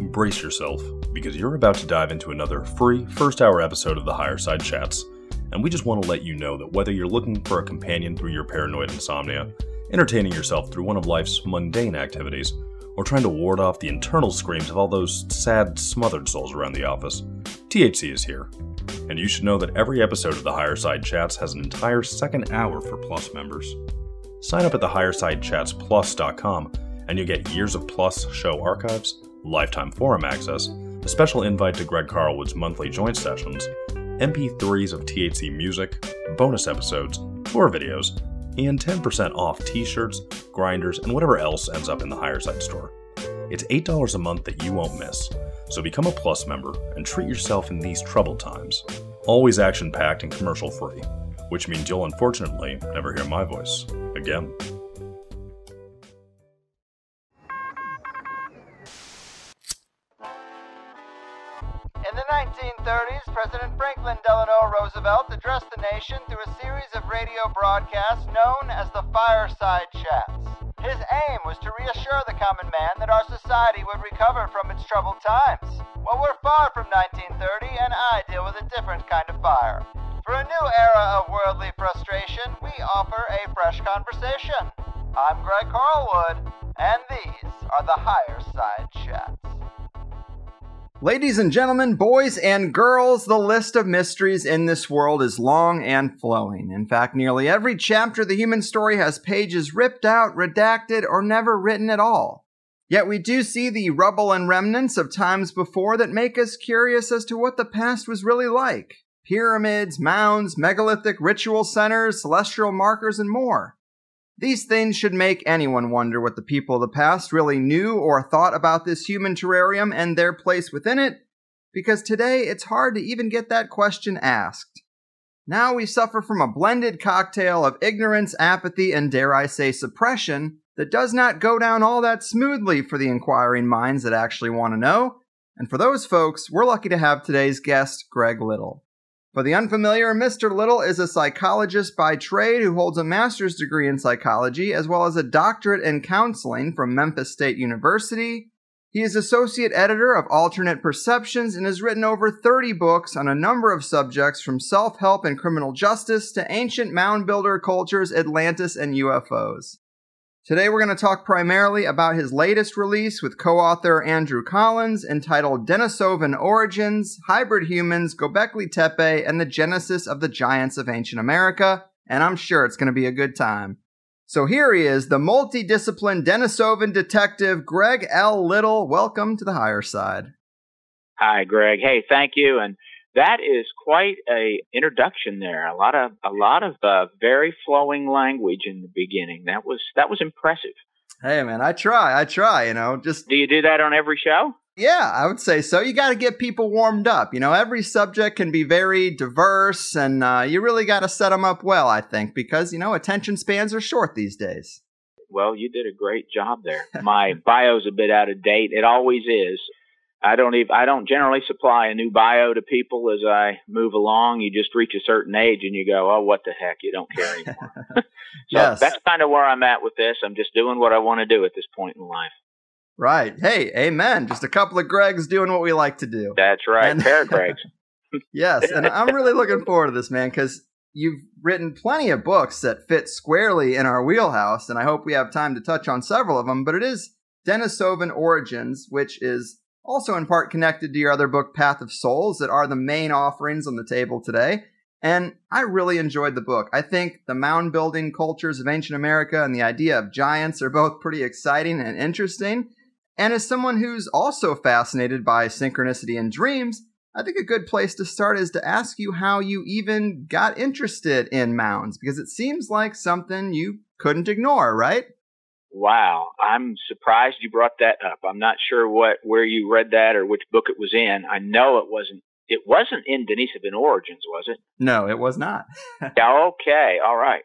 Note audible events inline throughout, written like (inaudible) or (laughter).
brace yourself, because you're about to dive into another free first hour episode of the Higherside Chats. And we just want to let you know that whether you're looking for a companion through your paranoid insomnia, entertaining yourself through one of life's mundane activities, or trying to ward off the internal screams of all those sad, smothered souls around the office, THC is here. And you should know that every episode of the Higherside Chats has an entire second hour for Plus members. Sign up at the highersidechatsplus.com and you'll get years of Plus show archives, lifetime forum access, a special invite to Greg Carlwood's monthly joint sessions, MP3s of THC music, bonus episodes, tour videos, and 10% off t shirts, grinders, and whatever else ends up in the higher side store. It's $8 a month that you won't miss, so become a Plus member and treat yourself in these troubled times. Always action packed and commercial free, which means you'll unfortunately never hear my voice again. In the 1930s, President Franklin Delano Roosevelt addressed the nation through a series of radio broadcasts known as the Fireside Chats. His aim was to reassure the common man that our society would recover from its troubled times. Well, we're far from 1930, and I deal with a different kind of fire. For a new era of worldly frustration, we offer a fresh conversation. I'm Greg Carlwood, and these are the Higher Side Chats. Ladies and gentlemen, boys and girls, the list of mysteries in this world is long and flowing. In fact, nearly every chapter of the human story has pages ripped out, redacted, or never written at all. Yet we do see the rubble and remnants of times before that make us curious as to what the past was really like. Pyramids, mounds, megalithic ritual centers, celestial markers, and more. These things should make anyone wonder what the people of the past really knew or thought about this human terrarium and their place within it, because today it's hard to even get that question asked. Now we suffer from a blended cocktail of ignorance, apathy, and dare I say suppression that does not go down all that smoothly for the inquiring minds that actually want to know. And for those folks, we're lucky to have today's guest, Greg Little. For the unfamiliar, Mr. Little is a psychologist by trade who holds a master's degree in psychology as well as a doctorate in counseling from Memphis State University. He is associate editor of Alternate Perceptions and has written over 30 books on a number of subjects from self help and criminal justice to ancient mound builder cultures, Atlantis, and UFOs. Today we're going to talk primarily about his latest release with co-author Andrew Collins entitled Denisovan Origins, Hybrid Humans, Göbekli Tepe, and the Genesis of the Giants of Ancient America, and I'm sure it's going to be a good time. So here he is, the multidisciplined Denisovan detective Greg L. Little. Welcome to the higher side. Hi, Greg. Hey, thank you. And that is quite a introduction there. A lot of a lot of uh, very flowing language in the beginning. That was that was impressive. Hey man, I try. I try. You know, just do you do that on every show? Yeah, I would say so. You got to get people warmed up. You know, every subject can be very diverse, and uh, you really got to set them up well. I think because you know attention spans are short these days. Well, you did a great job there. My bio's a bit out of date. It always is. I don't even I don't generally supply a new bio to people as I move along. You just reach a certain age and you go, oh, what the heck? You don't care anymore. (laughs) (laughs) so yes. that's kind of where I'm at with this. I'm just doing what I want to do at this point in life. Right. Hey, amen. Just a couple of Gregs doing what we like to do. That's right. And, Pair (laughs) Gregs. yes, and I'm really looking forward to this, man, because you've written plenty of books that fit squarely in our wheelhouse, and I hope we have time to touch on several of them. But it is Denisovan Origins, which is also in part connected to your other book, Path of Souls, that are the main offerings on the table today. And I really enjoyed the book. I think the mound building cultures of ancient America and the idea of giants are both pretty exciting and interesting. And as someone who's also fascinated by synchronicity and dreams, I think a good place to start is to ask you how you even got interested in mounds, because it seems like something you couldn't ignore, right? Wow, I'm surprised you brought that up. I'm not sure what where you read that or which book it was in. I know it wasn't it wasn't in Denisovan Origins, was it? No, it was not. (laughs) okay, all right.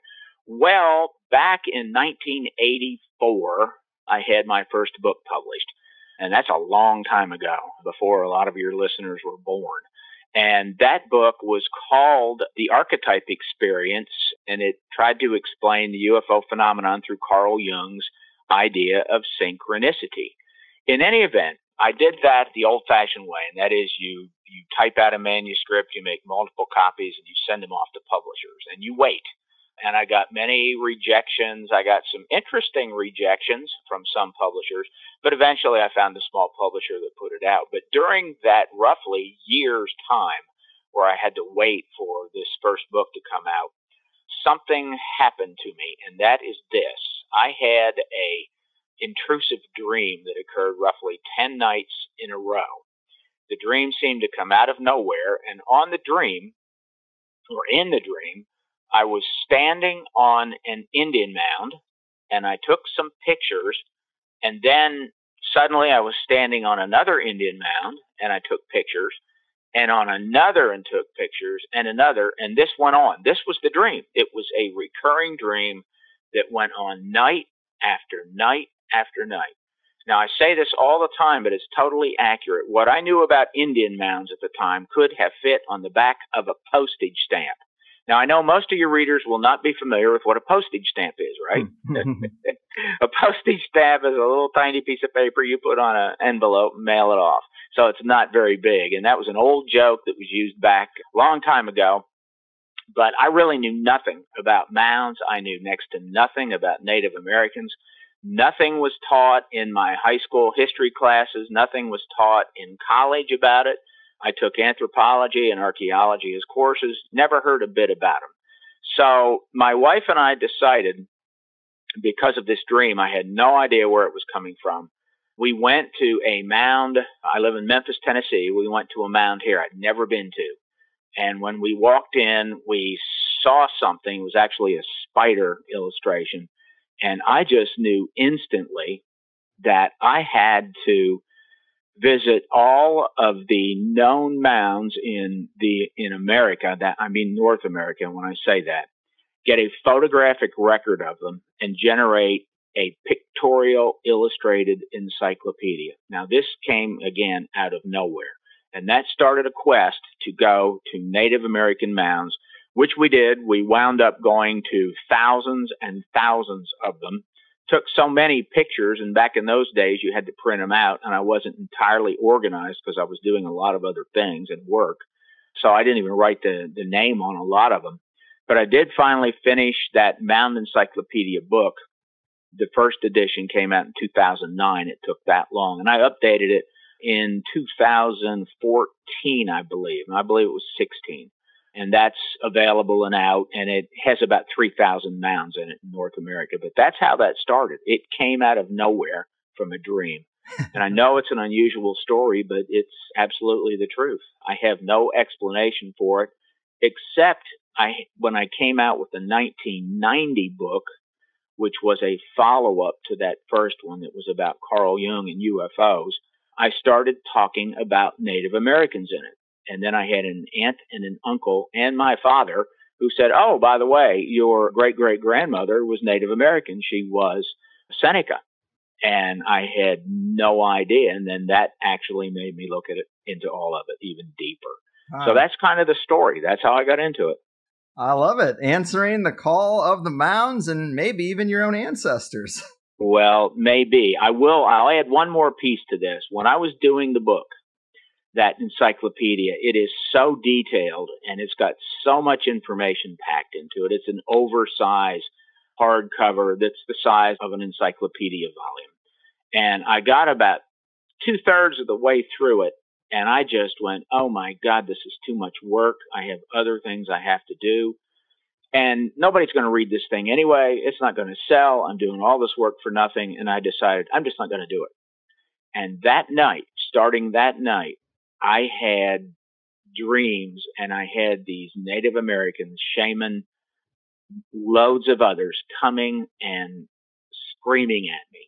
Well, back in 1984, I had my first book published, and that's a long time ago, before a lot of your listeners were born. And that book was called The Archetype Experience, and it tried to explain the UFO phenomenon through Carl Jung's idea of synchronicity. In any event, I did that the old-fashioned way, and that is you you type out a manuscript, you make multiple copies, and you send them off to publishers, and you wait. And I got many rejections. I got some interesting rejections from some publishers, but eventually I found a small publisher that put it out. But during that roughly year's time, where I had to wait for this first book to come out, something happened to me, and that is this. I had a intrusive dream that occurred roughly 10 nights in a row. The dream seemed to come out of nowhere, and on the dream, or in the dream, I was standing on an Indian mound, and I took some pictures, and then suddenly I was standing on another Indian mound, and I took pictures, and on another and took pictures, and another, and this went on. This was the dream. It was a recurring dream that went on night after night after night. Now, I say this all the time, but it's totally accurate. What I knew about Indian mounds at the time could have fit on the back of a postage stamp. Now, I know most of your readers will not be familiar with what a postage stamp is, right? Hmm. (laughs) (laughs) a postage stamp is a little tiny piece of paper you put on an envelope and mail it off. So it's not very big. And that was an old joke that was used back a long time ago. But I really knew nothing about mounds. I knew next to nothing about Native Americans. Nothing was taught in my high school history classes. Nothing was taught in college about it. I took anthropology and archaeology as courses, never heard a bit about them. So my wife and I decided, because of this dream, I had no idea where it was coming from. We went to a mound. I live in Memphis, Tennessee. We went to a mound here I'd never been to. And when we walked in, we saw something. It was actually a spider illustration. And I just knew instantly that I had to visit all of the known mounds in the in America that I mean North America when I say that get a photographic record of them and generate a pictorial illustrated encyclopedia. Now this came again out of nowhere and that started a quest to go to Native American mounds which we did. We wound up going to thousands and thousands of them took so many pictures, and back in those days, you had to print them out, and I wasn't entirely organized because I was doing a lot of other things and work. So I didn't even write the, the name on a lot of them. But I did finally finish that Mound Encyclopedia book. The first edition came out in 2009. It took that long. And I updated it in 2014, I believe. And I believe it was 16 and that's available and out, and it has about 3,000 mounds in it in North America. But that's how that started. It came out of nowhere from a dream. (laughs) and I know it's an unusual story, but it's absolutely the truth. I have no explanation for it, except I when I came out with the 1990 book, which was a follow up to that first one that was about Carl Jung and UFOs. I started talking about Native Americans in it. And then I had an aunt and an uncle and my father who said, Oh, by the way, your great great grandmother was Native American. She was Seneca. And I had no idea. And then that actually made me look at it into all of it even deeper. So that's kind of the story. That's how I got into it. I love it. Answering the call of the mounds and maybe even your own ancestors. (laughs) Well, maybe. I will. I'll add one more piece to this. When I was doing the book, that encyclopedia. It is so detailed and it's got so much information packed into it. It's an oversized hardcover that's the size of an encyclopedia volume. And I got about two thirds of the way through it and I just went, oh my God, this is too much work. I have other things I have to do. And nobody's going to read this thing anyway. It's not going to sell. I'm doing all this work for nothing. And I decided I'm just not going to do it. And that night, starting that night, I had dreams and I had these Native Americans, shaman, loads of others coming and screaming at me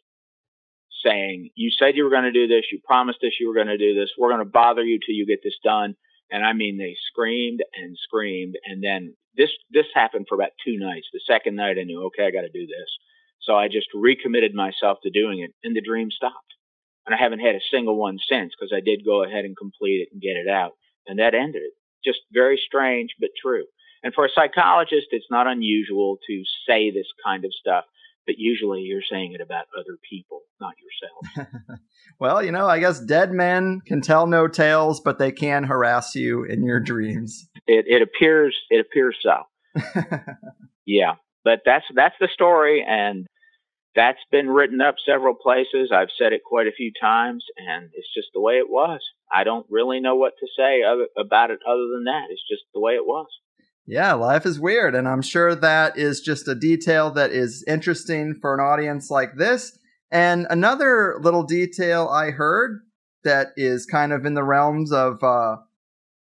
saying, you said you were going to do this. You promised us you were going to do this. We're going to bother you till you get this done. And I mean, they screamed and screamed. And then this, this happened for about two nights. The second night I knew, okay, I got to do this. So I just recommitted myself to doing it and the dream stopped and I haven't had a single one since because I did go ahead and complete it and get it out, and that ended it. Just very strange, but true. And for a psychologist, it's not unusual to say this kind of stuff but usually you're saying it about other people, not yourself. (laughs) well, you know, I guess dead men can tell no tales, but they can harass you in your dreams. It, it appears it appears so. (laughs) yeah, but that's that's the story, and that's been written up several places. I've said it quite a few times, and it's just the way it was. I don't really know what to say other, about it other than that. It's just the way it was. Yeah, life is weird, and I'm sure that is just a detail that is interesting for an audience like this. And another little detail I heard that is kind of in the realms of uh,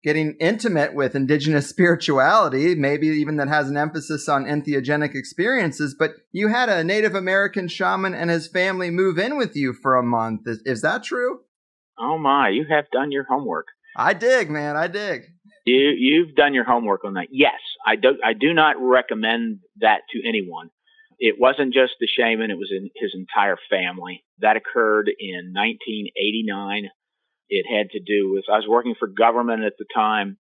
getting intimate with indigenous (laughs) spirituality, maybe even that has an emphasis on entheogenic experiences. But you had a Native American shaman and his family move in with you for a month. Is, is that true? Oh my, you have done your homework. I dig, man. I dig. You you've done your homework on that. Yes, I do. I do not recommend that to anyone. It wasn't just the shaman; it was in his entire family. That occurred in 1989. It had to do with I was working for government at the time,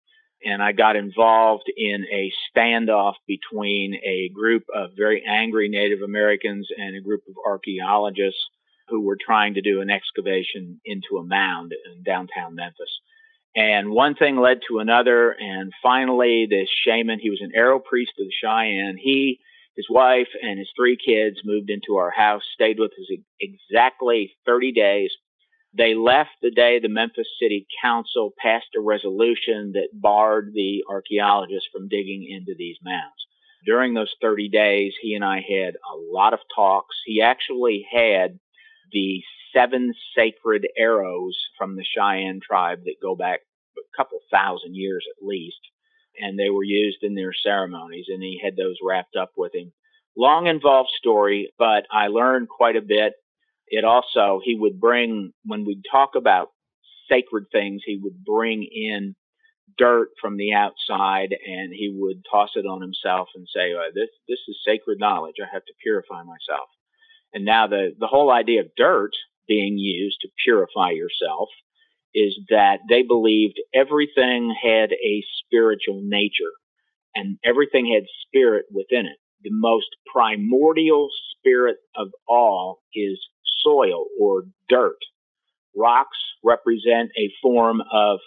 and I got involved in a standoff between a group of very angry Native Americans and a group of archaeologists who were trying to do an excavation into a mound in downtown Memphis. And one thing led to another. And finally, this shaman, he was an arrow priest of the Cheyenne. He, his wife, and his three kids moved into our house, stayed with us exactly 30 days. They left the day the Memphis City Council passed a resolution that barred the archaeologists from digging into these mounds. During those 30 days, he and I had a lot of talks. He actually had the seven sacred arrows from the Cheyenne tribe that go back a couple thousand years at least, and they were used in their ceremonies, and he had those wrapped up with him. Long involved story, but I learned quite a bit. It also, he would bring, when we'd talk about sacred things, he would bring in dirt from the outside and he would toss it on himself and say, oh, this, this is sacred knowledge. I have to purify myself. And now the, the whole idea of dirt being used to purify yourself is that they believed everything had a spiritual nature and everything had spirit within it. The most primordial spirit of all is soil or dirt. Rocks represent a form of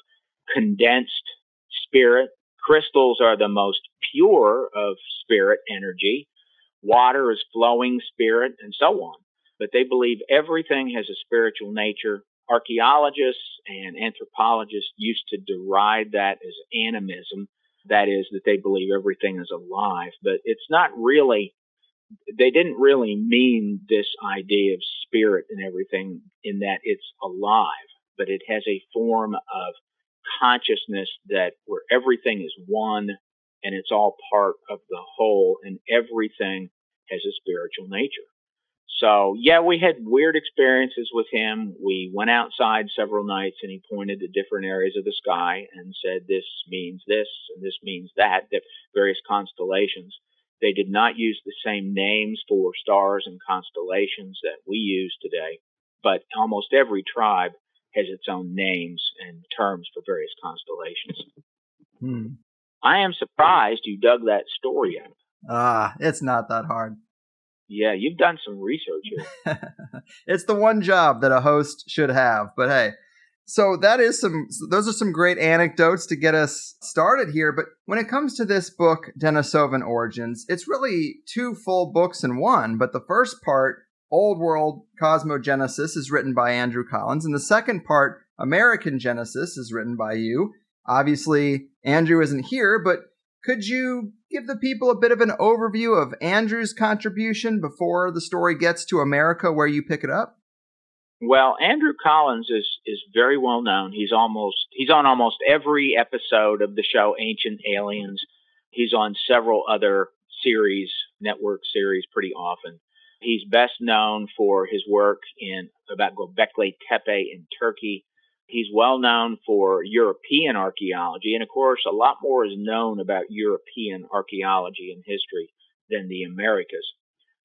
condensed spirit. Crystals are the most pure of spirit energy. Water is flowing spirit and so on but they believe everything has a spiritual nature. Archaeologists and anthropologists used to deride that as animism. That is, that they believe everything is alive, but it's not really, they didn't really mean this idea of spirit and everything in that it's alive, but it has a form of consciousness that where everything is one and it's all part of the whole and everything has a spiritual nature. So yeah, we had weird experiences with him. We went outside several nights and he pointed to different areas of the sky and said, this means this and this means that, various constellations. They did not use the same names for stars and constellations that we use today, but almost every tribe has its own names and terms for various constellations. Hmm. I am surprised you dug that story up. Ah, it's not that hard. Yeah, you've done some research here. (laughs) it's the one job that a host should have. But hey, so that is some those are some great anecdotes to get us started here, but when it comes to this book Denisovan Origins, it's really two full books in one, but the first part Old World Cosmogenesis is written by Andrew Collins and the second part American Genesis is written by you. Obviously, Andrew isn't here, but could you give the people a bit of an overview of Andrew's contribution before the story gets to America where you pick it up? Well, Andrew Collins is is very well known. He's almost he's on almost every episode of the show Ancient Aliens. He's on several other series, network series pretty often. He's best known for his work in about Göbekli Tepe in Turkey He's well known for European archaeology, and of course, a lot more is known about European archaeology and history than the Americas.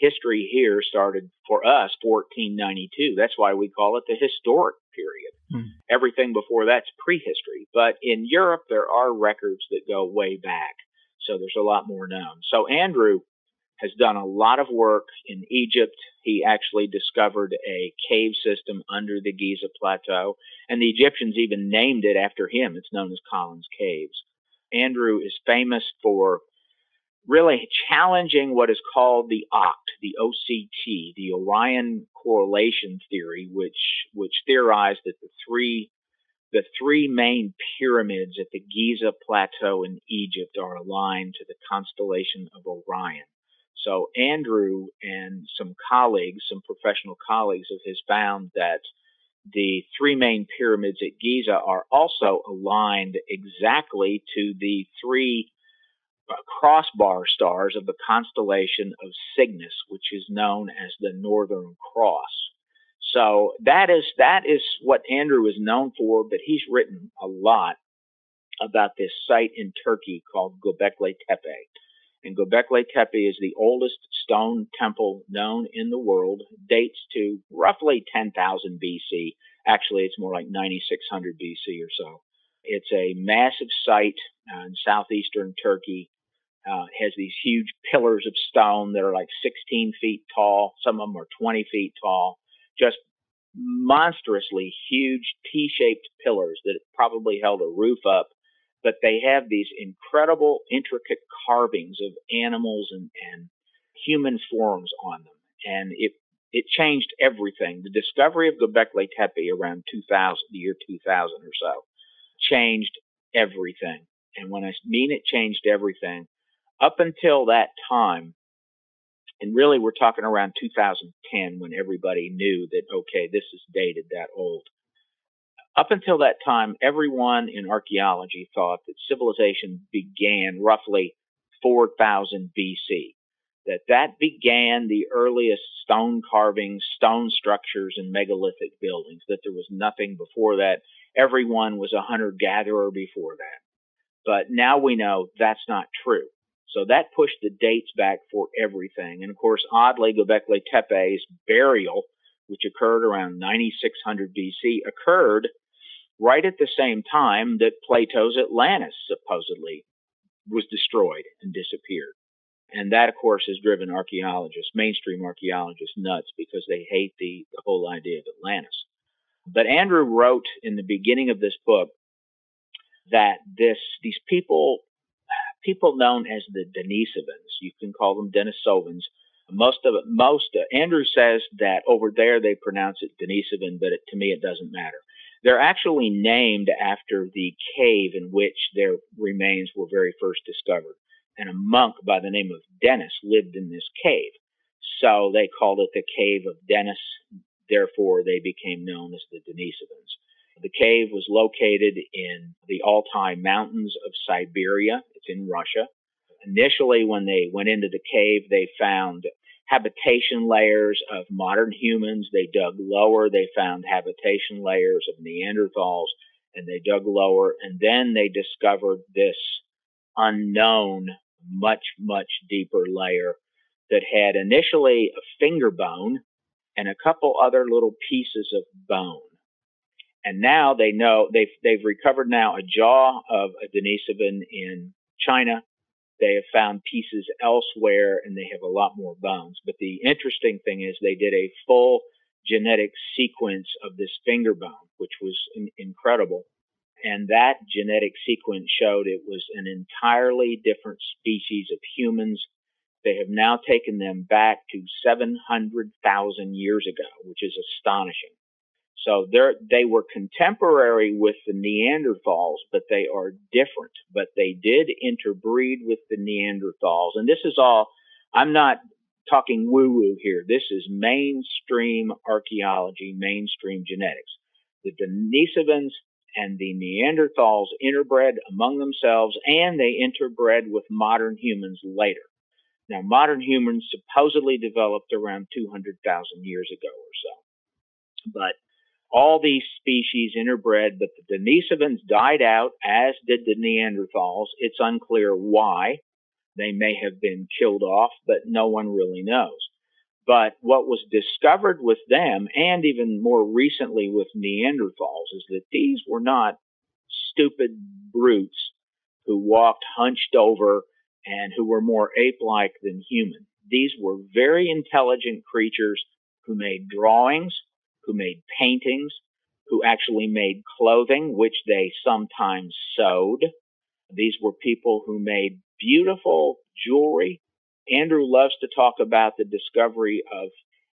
History here started for us 1492. That's why we call it the historic period. Hmm. Everything before that's prehistory. But in Europe, there are records that go way back. So there's a lot more known. So Andrew has done a lot of work in Egypt. He actually discovered a cave system under the Giza Plateau, and the Egyptians even named it after him. It's known as Collins Caves. Andrew is famous for really challenging what is called the OCT, the OCT, the Orion correlation theory, which which theorized that the three the three main pyramids at the Giza plateau in Egypt are aligned to the constellation of Orion. So Andrew and some colleagues, some professional colleagues of his found that the three main pyramids at Giza are also aligned exactly to the three crossbar stars of the constellation of Cygnus, which is known as the Northern Cross. So that is that is what Andrew is known for, but he's written a lot about this site in Turkey called Göbekli Tepe. And Göbekli Tepe is the oldest stone temple known in the world, dates to roughly 10,000 BC. Actually, it's more like 9600 BC or so. It's a massive site uh, in southeastern Turkey. Uh, has these huge pillars of stone that are like 16 feet tall. Some of them are 20 feet tall just monstrously huge T-shaped pillars that probably held a roof up, but they have these incredible, intricate carvings of animals and, and human forms on them, and it it changed everything. The discovery of Göbekli Tepe around 2000, the year 2000 or so, changed everything. And when I mean it changed everything, up until that time, and really, we're talking around 2010 when everybody knew that, okay, this is dated that old. Up until that time, everyone in archaeology thought that civilization began roughly 4000 BC. That that began the earliest stone carvings, stone structures, and megalithic buildings. That there was nothing before that. Everyone was a hunter gatherer before that. But now we know that's not true. So that pushed the dates back for everything. And of course, oddly, Göbekli Tepe's burial, which occurred around 9600 BC, occurred right at the same time that Plato's Atlantis supposedly was destroyed and disappeared. And that, of course, has driven archaeologists, mainstream archaeologists, nuts because they hate the, the whole idea of Atlantis. But Andrew wrote in the beginning of this book that this these people people known as the Denisovans. You can call them Denisovans. Most of it, most uh, Andrew says that over there they pronounce it Denisovan, but it, to me it doesn't matter. They're actually named after the cave in which their remains were very first discovered, and a monk by the name of Denis lived in this cave. So they called it the Cave of Denis. Therefore, they became known as the Denisovans. The cave was located in the Altai Mountains of Siberia. It's in Russia. Initially, when they went into the cave, they found habitation layers of modern humans. They dug lower, they found habitation layers of Neanderthals, and they dug lower, and then they discovered this unknown, much, much deeper layer that had initially a finger bone and a couple other little pieces of bone. And now they know they've they've recovered now a jaw of a Denisovan in China. They have found pieces elsewhere, and they have a lot more bones. But the interesting thing is they did a full genetic sequence of this finger bone, which was in- incredible. And that genetic sequence showed it was an entirely different species of humans. They have now taken them back to 700,000 years ago, which is astonishing. So they were contemporary with the Neanderthals, but they are different. But they did interbreed with the Neanderthals. And this is all, I'm not talking woo woo here. This is mainstream archaeology, mainstream genetics. The Denisovans and the Neanderthals interbred among themselves and they interbred with modern humans later. Now, modern humans supposedly developed around 200,000 years ago or so. But all these species interbred, but the Denisovans died out, as did the Neanderthals. It's unclear why. They may have been killed off, but no one really knows. But what was discovered with them, and even more recently with Neanderthals, is that these were not stupid brutes who walked hunched over and who were more ape like than human. these were very intelligent creatures who made drawings, who made paintings, who actually made clothing, which they sometimes sewed. These were people who made beautiful jewelry. Andrew loves to talk about the discovery of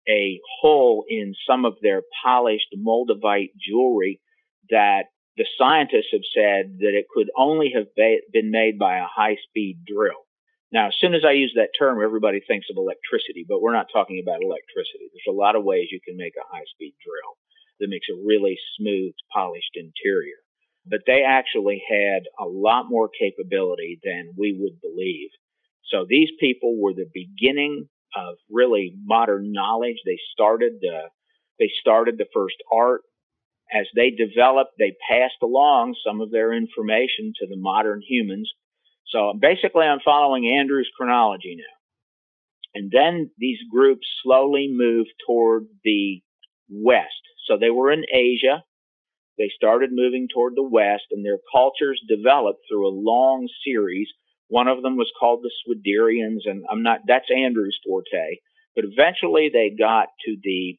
a hole in some of their polished moldavite jewelry that the scientists have said that it could only have been made by a high speed drill. Now, as soon as I use that term, everybody thinks of electricity, but we're not talking about electricity. There's a lot of ways you can make a high speed drill that makes a really smooth, polished interior. But they actually had a lot more capability than we would believe. So these people were the beginning of really modern knowledge. They started the, they started the first art. As they developed, they passed along some of their information to the modern humans. So basically, I'm following Andrew's chronology now. And then these groups slowly moved toward the west. So they were in Asia. They started moving toward the west, and their cultures developed through a long series one of them was called the Swiderians, and I'm not, that's Andrew's forte. But eventually they got to the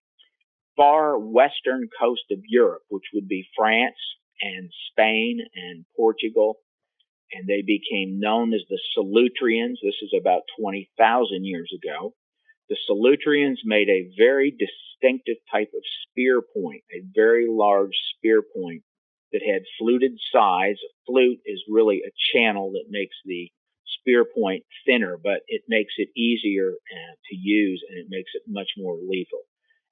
far western coast of Europe, which would be France and Spain and Portugal. And they became known as the Solutreans. This is about 20,000 years ago. The Solutreans made a very distinctive type of spear point, a very large spear point that had fluted sides. A flute is really a channel that makes the spear point thinner, but it makes it easier uh, to use and it makes it much more lethal.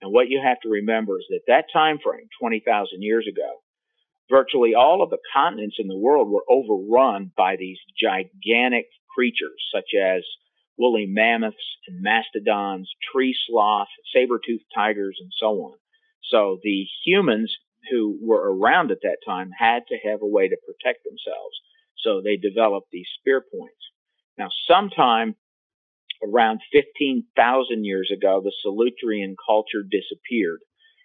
And what you have to remember is that that time frame, 20,000 years ago, virtually all of the continents in the world were overrun by these gigantic creatures such as woolly mammoths and mastodons, tree sloth, saber-toothed tigers, and so on. So the humans who were around at that time had to have a way to protect themselves. So they developed these spear points. Now, sometime around 15,000 years ago, the Solutrean culture disappeared.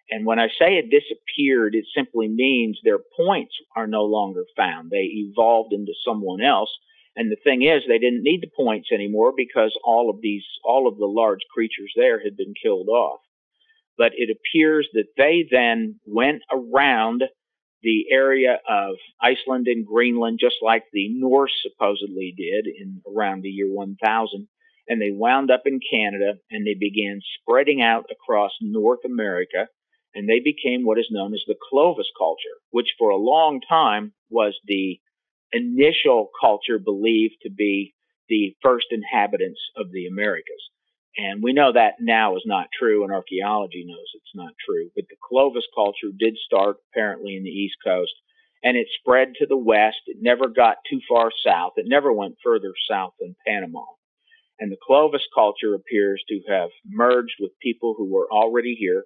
And when I say it disappeared, it simply means their points are no longer found. They evolved into someone else. And the thing is, they didn't need the points anymore because all of these, all of the large creatures there had been killed off. But it appears that they then went around the area of Iceland and Greenland, just like the Norse supposedly did in around the year 1000. And they wound up in Canada and they began spreading out across North America. And they became what is known as the Clovis culture, which for a long time was the initial culture believed to be the first inhabitants of the Americas. And we know that now is not true, and archaeology knows it's not true. But the Clovis culture did start apparently in the East Coast, and it spread to the west. It never got too far south. It never went further south than Panama. And the Clovis culture appears to have merged with people who were already here.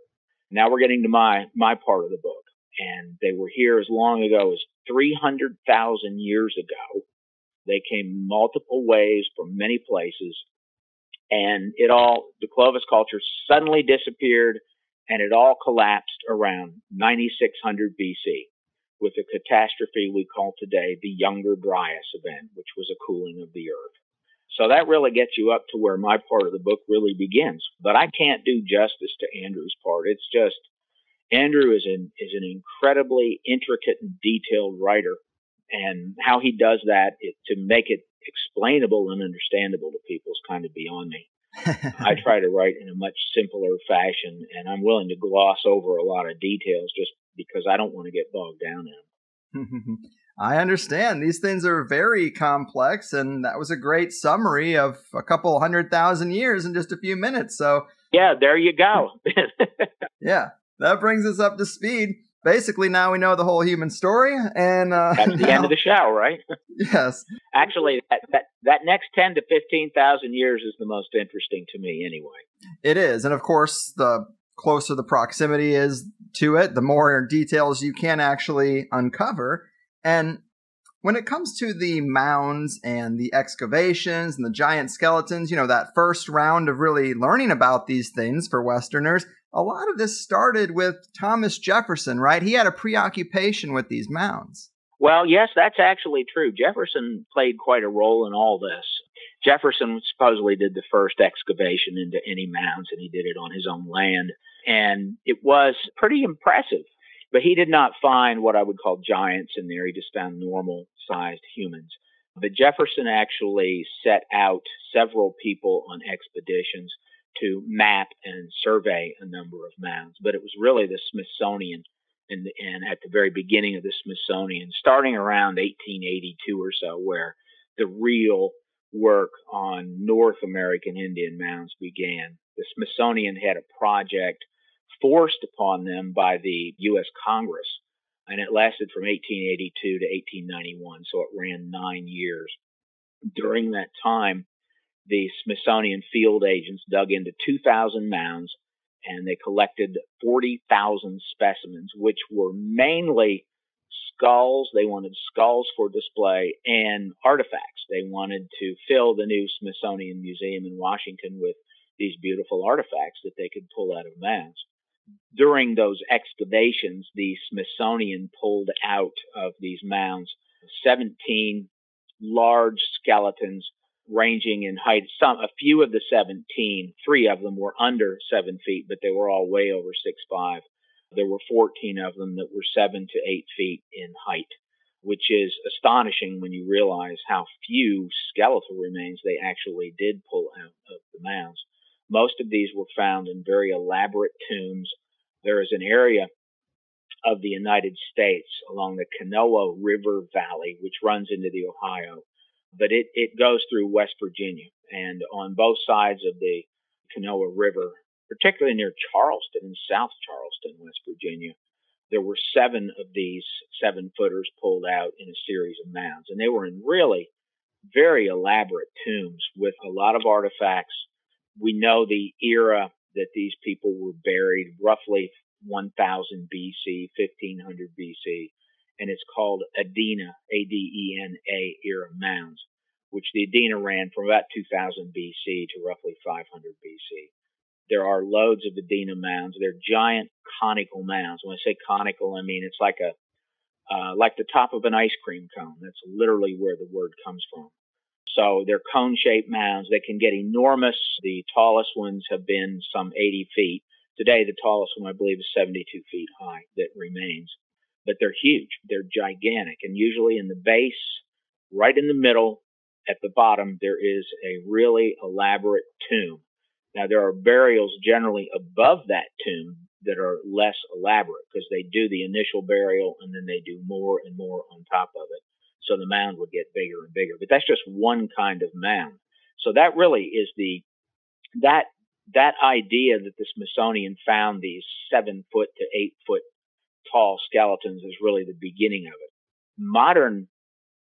Now we're getting to my, my part of the book. And they were here as long ago as 300,000 years ago. They came multiple ways from many places and it all the Clovis culture suddenly disappeared, and it all collapsed around 9600 BC with a catastrophe we call today the Younger Dryas event, which was a cooling of the earth. So that really gets you up to where my part of the book really begins. But I can't do justice to Andrew's part. It's just Andrew is an is an incredibly intricate and detailed writer, and how he does that it, to make it explainable and understandable to people is kind of beyond me. (laughs) I try to write in a much simpler fashion, and I'm willing to gloss over a lot of details just because I don't want to get bogged down in them. (laughs) I understand. These things are very complex, and that was a great summary of a couple hundred thousand years in just a few minutes. So, yeah, there you go. (laughs) yeah, that brings us up to speed basically now we know the whole human story and uh, that's the now, end of the (laughs) show right yes actually that, that, that next 10 to 15,000 years is the most interesting to me anyway it is and of course the closer the proximity is to it the more details you can actually uncover and when it comes to the mounds and the excavations and the giant skeletons, you know, that first round of really learning about these things for Westerners, a lot of this started with Thomas Jefferson, right? He had a preoccupation with these mounds. Well, yes, that's actually true. Jefferson played quite a role in all this. Jefferson supposedly did the first excavation into any mounds, and he did it on his own land. And it was pretty impressive. But he did not find what I would call giants in there. He just found normal sized humans. But Jefferson actually set out several people on expeditions to map and survey a number of mounds. But it was really the Smithsonian and, and at the very beginning of the Smithsonian, starting around 1882 or so, where the real work on North American Indian mounds began. The Smithsonian had a project forced upon them by the U.S. Congress, and it lasted from 1882 to 1891, so it ran nine years. During that time, the Smithsonian field agents dug into 2,000 mounds and they collected 40,000 specimens, which were mainly skulls. They wanted skulls for display and artifacts. They wanted to fill the new Smithsonian Museum in Washington with these beautiful artifacts that they could pull out of mounds. During those excavations, the Smithsonian pulled out of these mounds 17 large skeletons ranging in height. Some, a few of the 17, three of them were under seven feet, but they were all way over six five. There were 14 of them that were seven to eight feet in height, which is astonishing when you realize how few skeletal remains they actually did pull out of the mounds. Most of these were found in very elaborate tombs. There is an area of the United States along the Kanawha River Valley, which runs into the Ohio, but it, it goes through West Virginia. And on both sides of the Kanawha River, particularly near Charleston, in South Charleston, West Virginia, there were seven of these seven footers pulled out in a series of mounds. And they were in really very elaborate tombs with a lot of artifacts. We know the era that these people were buried, roughly 1000 BC, 1500 BC and it's called Adena, A-D-E-N-A era mounds, which the Adena ran from about 2000 BC to roughly 500 BC. There are loads of Adena mounds. They're giant conical mounds. When I say conical, I mean it's like a uh, like the top of an ice cream cone. That's literally where the word comes from. So they're cone-shaped mounds. They can get enormous. The tallest ones have been some 80 feet. Today, the tallest one, I believe, is 72 feet high that remains but they're huge. They're gigantic. And usually in the base, right in the middle, at the bottom, there is a really elaborate tomb. Now, there are burials generally above that tomb that are less elaborate because they do the initial burial and then they do more and more on top of it. So the mound would get bigger and bigger. But that's just one kind of mound. So that really is the, that, that idea that the Smithsonian found these seven foot to eight foot tall skeletons is really the beginning of it. Modern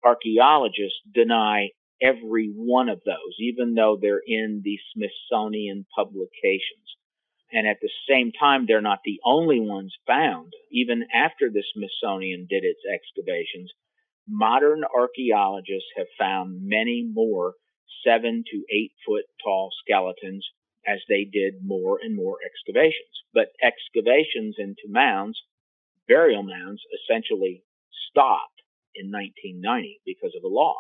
archaeologists deny every one of those, even though they're in the Smithsonian publications. And at the same time, they're not the only ones found. Even after the Smithsonian did its excavations, modern archaeologists have found many more seven to eight foot tall skeletons as they did more and more excavations. But excavations into mounds burial mounds essentially stopped in 1990 because of a law.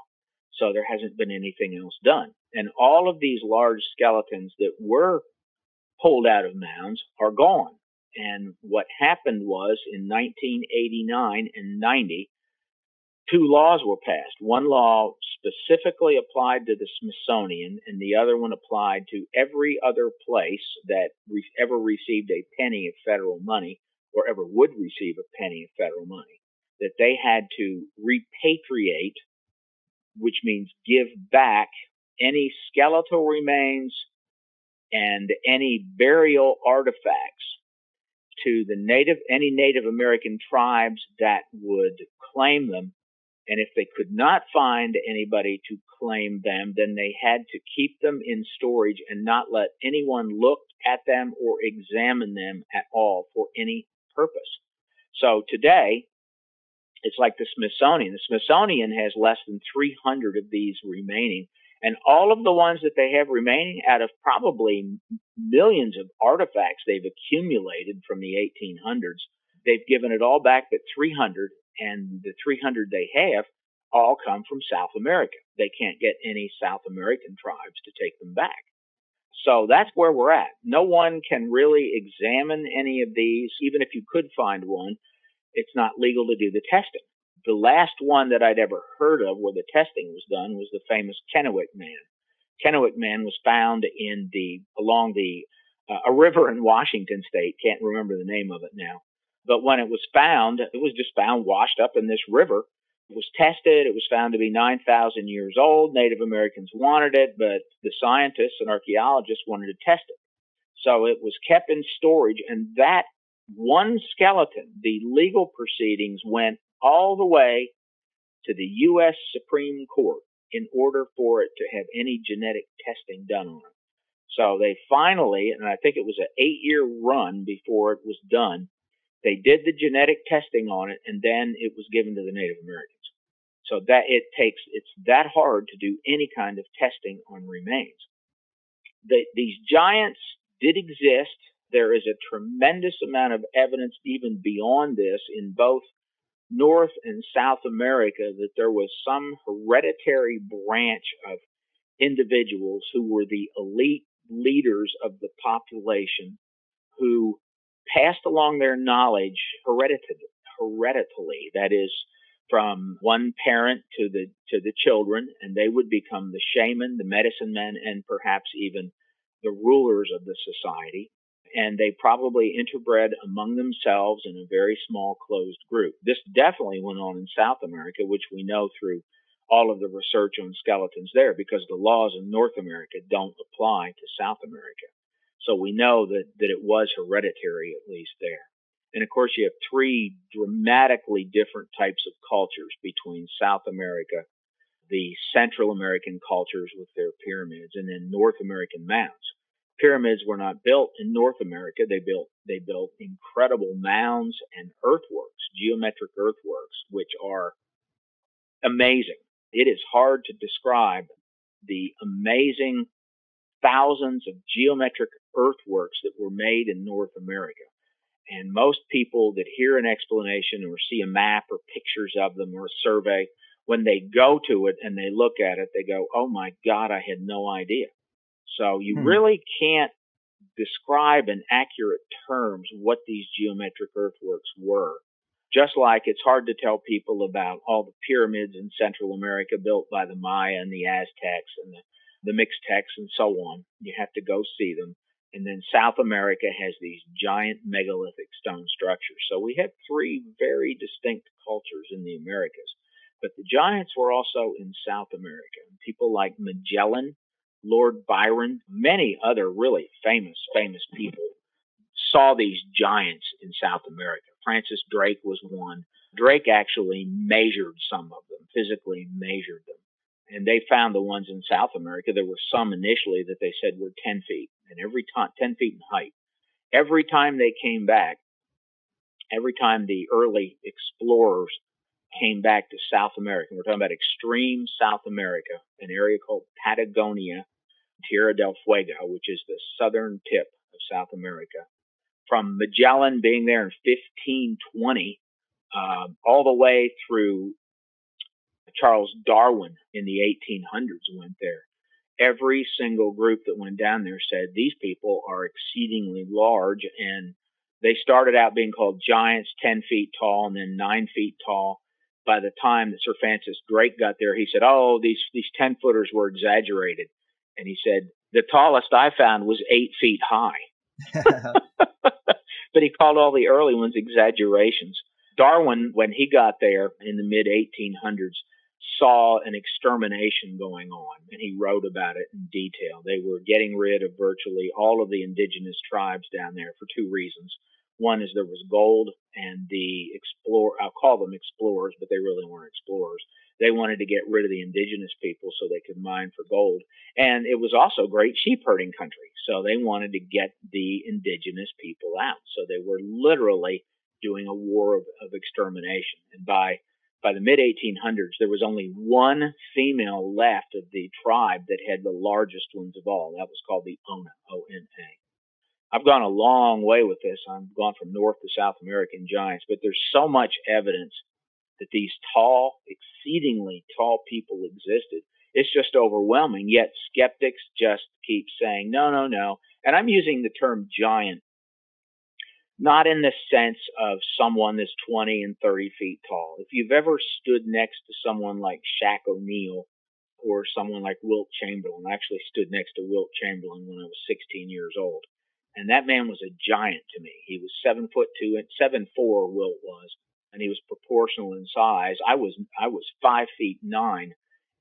So there hasn't been anything else done. And all of these large skeletons that were pulled out of mounds are gone. And what happened was in 1989 and 90, two laws were passed. One law specifically applied to the Smithsonian, and the other one applied to every other place that re- ever received a penny of federal money or ever would receive a penny of federal money, that they had to repatriate, which means give back any skeletal remains and any burial artifacts to the native, any Native American tribes that would claim them. And if they could not find anybody to claim them, then they had to keep them in storage and not let anyone look at them or examine them at all for any purpose. So today, it's like the Smithsonian. The Smithsonian has less than 300 of these remaining. And all of the ones that they have remaining out of probably millions of artifacts they've accumulated from the 1800s, they've given it all back but 300. And the 300 they have all come from South America. They can't get any South American tribes to take them back. So that's where we're at. No one can really examine any of these, even if you could find one. It's not legal to do the testing. The last one that I'd ever heard of where the testing was done was the famous Kennewick Man. Kennewick Man was found in the along the uh, a river in Washington State. Can't remember the name of it now. But when it was found, it was just found washed up in this river. It was tested. It was found to be 9,000 years old. Native Americans wanted it, but the scientists and archaeologists wanted to test it. So it was kept in storage, and that one skeleton, the legal proceedings went all the way to the U.S. Supreme Court in order for it to have any genetic testing done on it. So they finally, and I think it was an eight year run before it was done, they did the genetic testing on it and then it was given to the Native Americans. So that it takes, it's that hard to do any kind of testing on remains. The, these giants did exist. There is a tremendous amount of evidence even beyond this in both North and South America that there was some hereditary branch of individuals who were the elite leaders of the population who passed along their knowledge hereditally, hereditally that is from one parent to the to the children and they would become the shaman the medicine men and perhaps even the rulers of the society. And they probably interbred among themselves in a very small closed group. This definitely went on in south america which we know through all of the research on skeletons there because the laws in north america don't apply to south america so we know that, that it was hereditary, at least there. And of course, you have three dramatically different types of cultures between South America, the Central American cultures with their pyramids, and then North American mounds. Pyramids were not built in North America. They built they built incredible mounds and earthworks, geometric earthworks, which are amazing. It is hard to describe the amazing thousands of geometric earthworks that were made in North America. And most people that hear an explanation or see a map or pictures of them or a survey, when they go to it and they look at it, they go, Oh my God, I had no idea. So you hmm. really can't describe in accurate terms what these geometric earthworks were. Just like it's hard to tell people about all the pyramids in Central America built by the Maya and the Aztecs and the, the Mixtecs and so on. You have to go see them. And then South America has these giant megalithic stone structures. So we have three very distinct cultures in the Americas. But the giants were also in South America. People like Magellan, Lord Byron, many other really famous, famous people saw these giants in South America. Francis Drake was one. Drake actually measured some of them, physically measured them and they found the ones in South America. There were some initially that they said were 10 feet, and every time 10 feet in height. Every time they came back, every time the early explorers came back to South America, and we're talking about extreme South America, an area called Patagonia, Tierra del Fuego, which is the southern tip of South America. From Magellan being there in 1520 uh, all the way through Charles Darwin in the 1800s went there. Every single group that went down there said these people are exceedingly large, and they started out being called giants, 10 feet tall, and then 9 feet tall. By the time that Sir Francis Drake got there, he said, "Oh, these these 10 footers were exaggerated," and he said the tallest I found was eight feet high. (laughs) but he called all the early ones exaggerations. Darwin, when he got there in the mid 1800s, saw an extermination going on, and he wrote about it in detail. They were getting rid of virtually all of the indigenous tribes down there for two reasons. One is there was gold, and the explorer, I'll call them explorers, but they really weren't explorers. They wanted to get rid of the indigenous people so they could mine for gold. And it was also great sheep herding country. So they wanted to get the indigenous people out. So they were literally doing a war of, of extermination. And by by the mid 1800s, there was only one female left of the tribe that had the largest ones of all. That was called the Ona, O-N-A. I've gone a long way with this. I've gone from North to South American giants, but there's so much evidence that these tall, exceedingly tall people existed. It's just overwhelming. Yet skeptics just keep saying, no, no, no. And I'm using the term giant not in the sense of someone that's 20 and 30 feet tall. If you've ever stood next to someone like Shaq O'Neal or someone like Wilt Chamberlain, I actually stood next to Wilt Chamberlain when I was 16 years old. And that man was a giant to me. He was seven foot two and seven four. Wilt was, and he was proportional in size. I was I was five feet nine,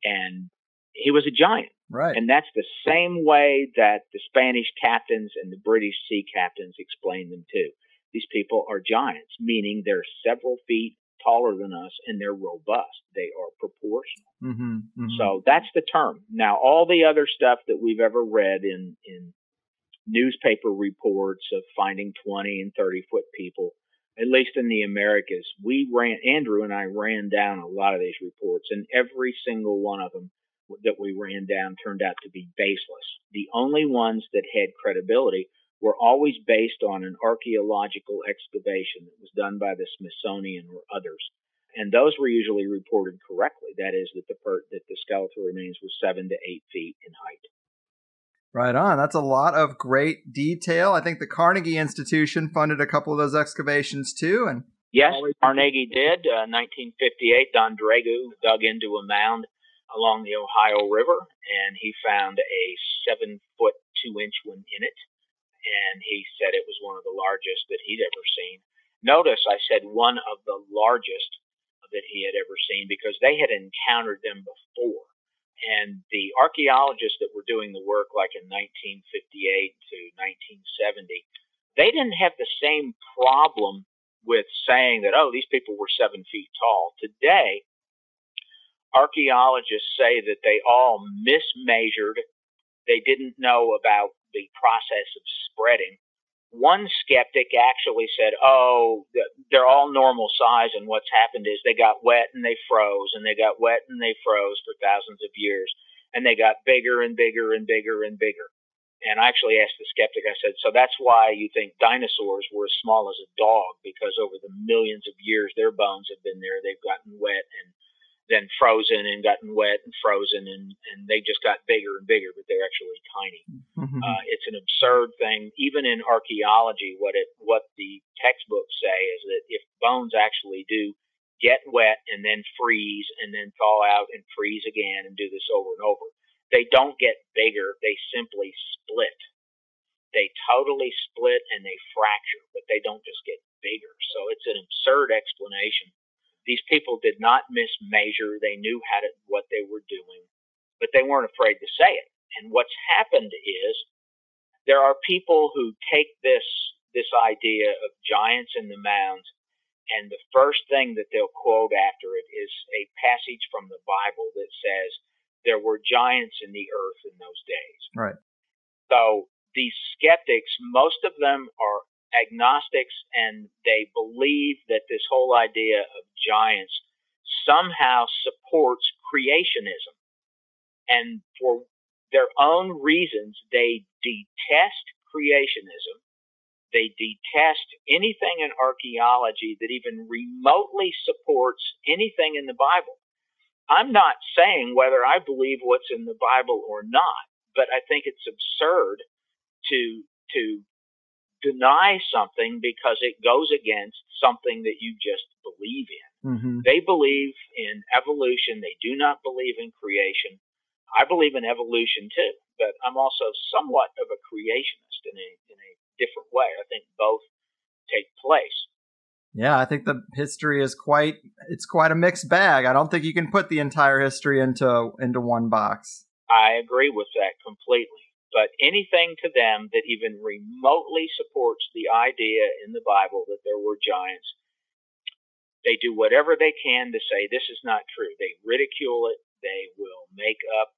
and he was a giant. Right. And that's the same way that the Spanish captains and the British sea captains explained them too. These people are giants, meaning they're several feet taller than us and they're robust. They are proportional. Mm-hmm, mm-hmm. So that's the term. Now, all the other stuff that we've ever read in, in newspaper reports of finding 20 and 30 foot people, at least in the Americas, we ran, Andrew and I ran down a lot of these reports, and every single one of them that we ran down turned out to be baseless. The only ones that had credibility were always based on an archaeological excavation that was done by the Smithsonian or others. And those were usually reported correctly. That is, that the per- that the skeletal remains was seven to eight feet in height. Right on. That's a lot of great detail. I think the Carnegie Institution funded a couple of those excavations too. And yes, Carnegie did. Uh, 1958, Don Dragoo dug into a mound along the Ohio River, and he found a seven foot two inch one in it and he said it was one of the largest that he'd ever seen. Notice I said one of the largest that he had ever seen because they had encountered them before. And the archaeologists that were doing the work, like in 1958 to 1970, they didn't have the same problem with saying that, oh, these people were seven feet tall. Today, archaeologists say that they all mismeasured. They didn't know about the process of spreading. One skeptic actually said, "Oh, they're all normal size, and what's happened is they got wet and they froze, and they got wet and they froze for thousands of years, and they got bigger and bigger and bigger and bigger." And I actually asked the skeptic, I said, "So that's why you think dinosaurs were as small as a dog because over the millions of years their bones have been there, they've gotten wet and then frozen and gotten wet and frozen and, and they just got bigger and bigger, but they're actually tiny. Mm-hmm. Uh, it's an absurd thing. Even in archaeology, what it what the textbooks say is that if bones actually do get wet and then freeze and then thaw out and freeze again and do this over and over, they don't get bigger. They simply split. They totally split and they fracture, but they don't just get bigger. So it's an absurd explanation these people did not mismeasure. They knew how to, what they were doing, but they weren't afraid to say it. And what's happened is there are people who take this this idea of giants in the mounds, and the first thing that they'll quote after it is a passage from the Bible that says there were giants in the earth in those days. Right. So these skeptics, most of them are agnostics and they believe that this whole idea of giants somehow supports creationism. And for their own reasons, they detest creationism. They detest anything in archaeology that even remotely supports anything in the Bible. I'm not saying whether I believe what's in the Bible or not, but I think it's absurd to to deny something because it goes against something that you just believe in. Mm-hmm. They believe in evolution. They do not believe in creation. I believe in evolution too, but I'm also somewhat of a creationist in a in a different way. I think both take place. Yeah, I think the history is quite it's quite a mixed bag. I don't think you can put the entire history into into one box. I agree with that completely but anything to them that even remotely supports the idea in the Bible that there were giants, they do whatever they can to say this is not true. They ridicule it. They will make up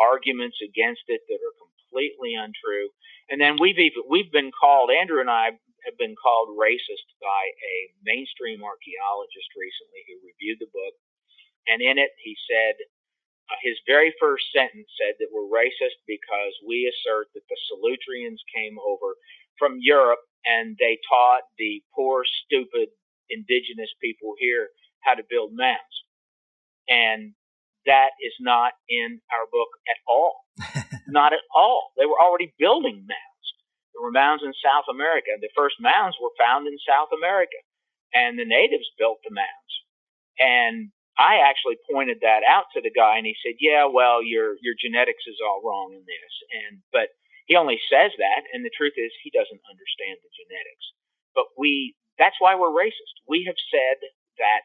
arguments against it that are completely untrue. And then we've even, we've been called Andrew and I have been called racist by a mainstream archaeologist recently who reviewed the book, and in it he said uh, his very first sentence said that we're racist because we assert that the Solutreans came over from Europe and they taught the poor, stupid indigenous people here how to build mounds. And that is not in our book at all. (laughs) not at all. They were already building mounds. There were mounds in South America. The first mounds were found in South America, and the natives built the mounds. And I actually pointed that out to the guy, and he said, "Yeah, well, your your genetics is all wrong in this." And but he only says that, and the truth is, he doesn't understand the genetics. But we that's why we're racist. We have said that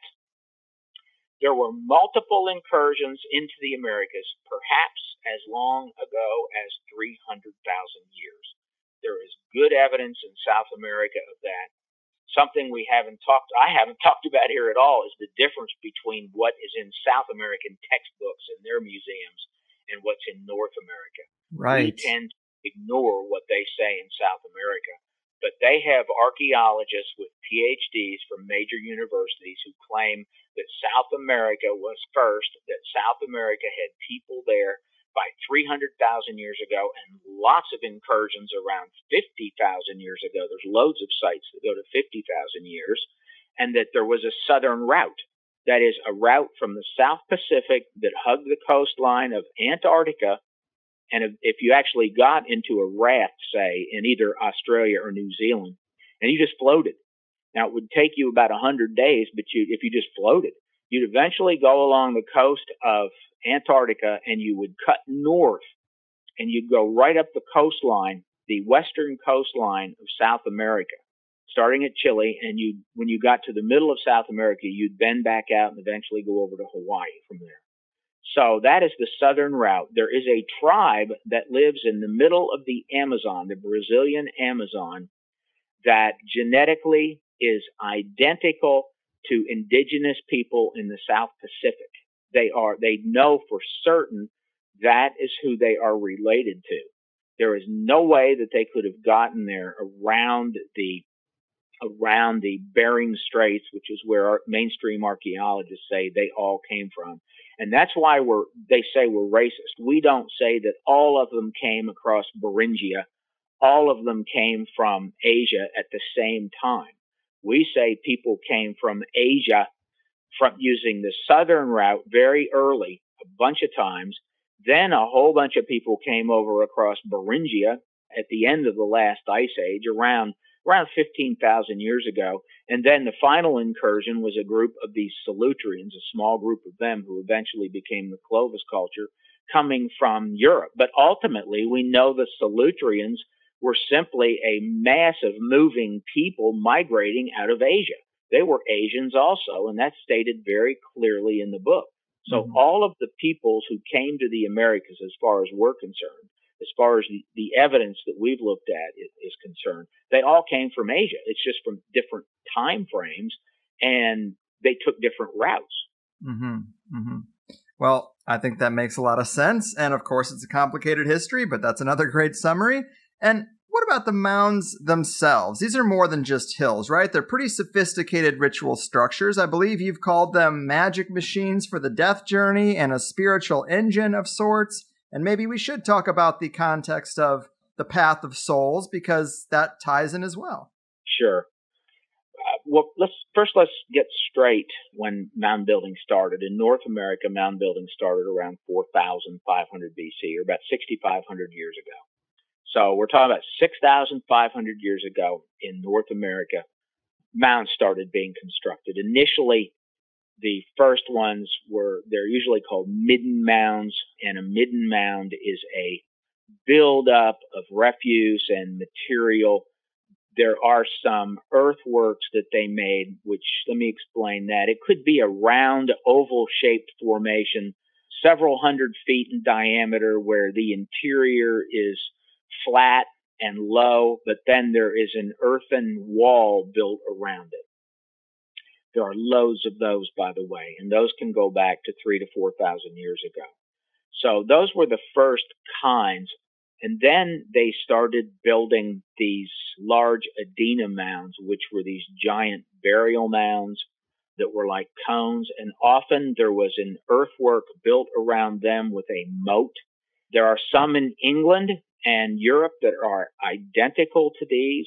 there were multiple incursions into the Americas, perhaps as long ago as 300,000 years. There is good evidence in South America of that. Something we haven't talked, I haven't (laughs) talked about here at all, is the difference between what is in South American textbooks and their museums and what's in North America. Right. We tend to ignore what they say in South America but they have archaeologists with PhDs from major universities who claim that South America was first, that South America had people there by 300,000 years ago and lots of incursions around 50,000 years ago. There's loads of sites that go to 50,000 years, and that there was a southern route. That is a route from the South Pacific that hugged the coastline of Antarctica and if, if you actually got into a raft, say, in either Australia or New Zealand, and you just floated, now it would take you about a hundred days, but you, if you just floated, you'd eventually go along the coast of Antarctica and you would cut north and you'd go right up the coastline, the western coastline of South America, starting at Chile. And you, when you got to the middle of South America, you'd bend back out and eventually go over to Hawaii from there. So that is the southern route. There is a tribe that lives in the middle of the Amazon, the Brazilian Amazon, that genetically is identical to indigenous people in the South Pacific. They are, they know for certain that is who they are related to. There is no way that they could have gotten there around the around the Bering Straits, which is where mainstream archaeologists say they all came from. And that's why we're, they say we're racist. We don't say that all of them came across Beringia. All of them came from Asia at the same time. We say people came from Asia from using the southern route very early, a bunch of times. Then a whole bunch of people came over across Beringia at the end of the last ice age around around 15,000 years ago. And then the final incursion was a group of these Solutreans, a small group of them who eventually became the Clovis culture, coming from Europe. But ultimately, we know the Solutreans were simply a mass of moving people migrating out of Asia. They were Asians also, and that's stated very clearly in the book. So mm-hmm. all of the peoples who came to the Americas, as far as we're concerned, as far as the, the evidence that we've looked at is, is, concerned, they all came from Asia. It's just from different time frames, and they took different routes. Mm-hmm. Mm-hmm. Well, I think that makes a lot of sense, and of course, it's a complicated history, but that's another great summary. And what about the mounds themselves? These are more than just hills, right? They're pretty sophisticated ritual structures. I believe you've called them magic machines for the death journey and a spiritual engine of sorts. And maybe we should talk about the context of the path of souls because that ties in as well. Sure. Uh, well, let's first let's get straight when mound building started. In North America, mound building started around 4,500 BC, or about 6,500 years ago. So we're talking about 6,500 years ago in North America, mounds started being constructed. Initially, the first ones were, they're usually called midden mounds, and a midden mound is a buildup of refuse and material. There are some earthworks that they made, which let me explain that. It could be a round oval shaped formation, several hundred feet in diameter, where the interior is flat and low, but then there is an earthen wall built around it. There are loads of those, by the way, and those can go back to three to 4,000 years ago. So those were the first kinds. And then they started building these large Adena mounds, which were these giant burial mounds that were like cones. And often there was an earthwork built around them with a moat. There are some in England and Europe that are identical to these.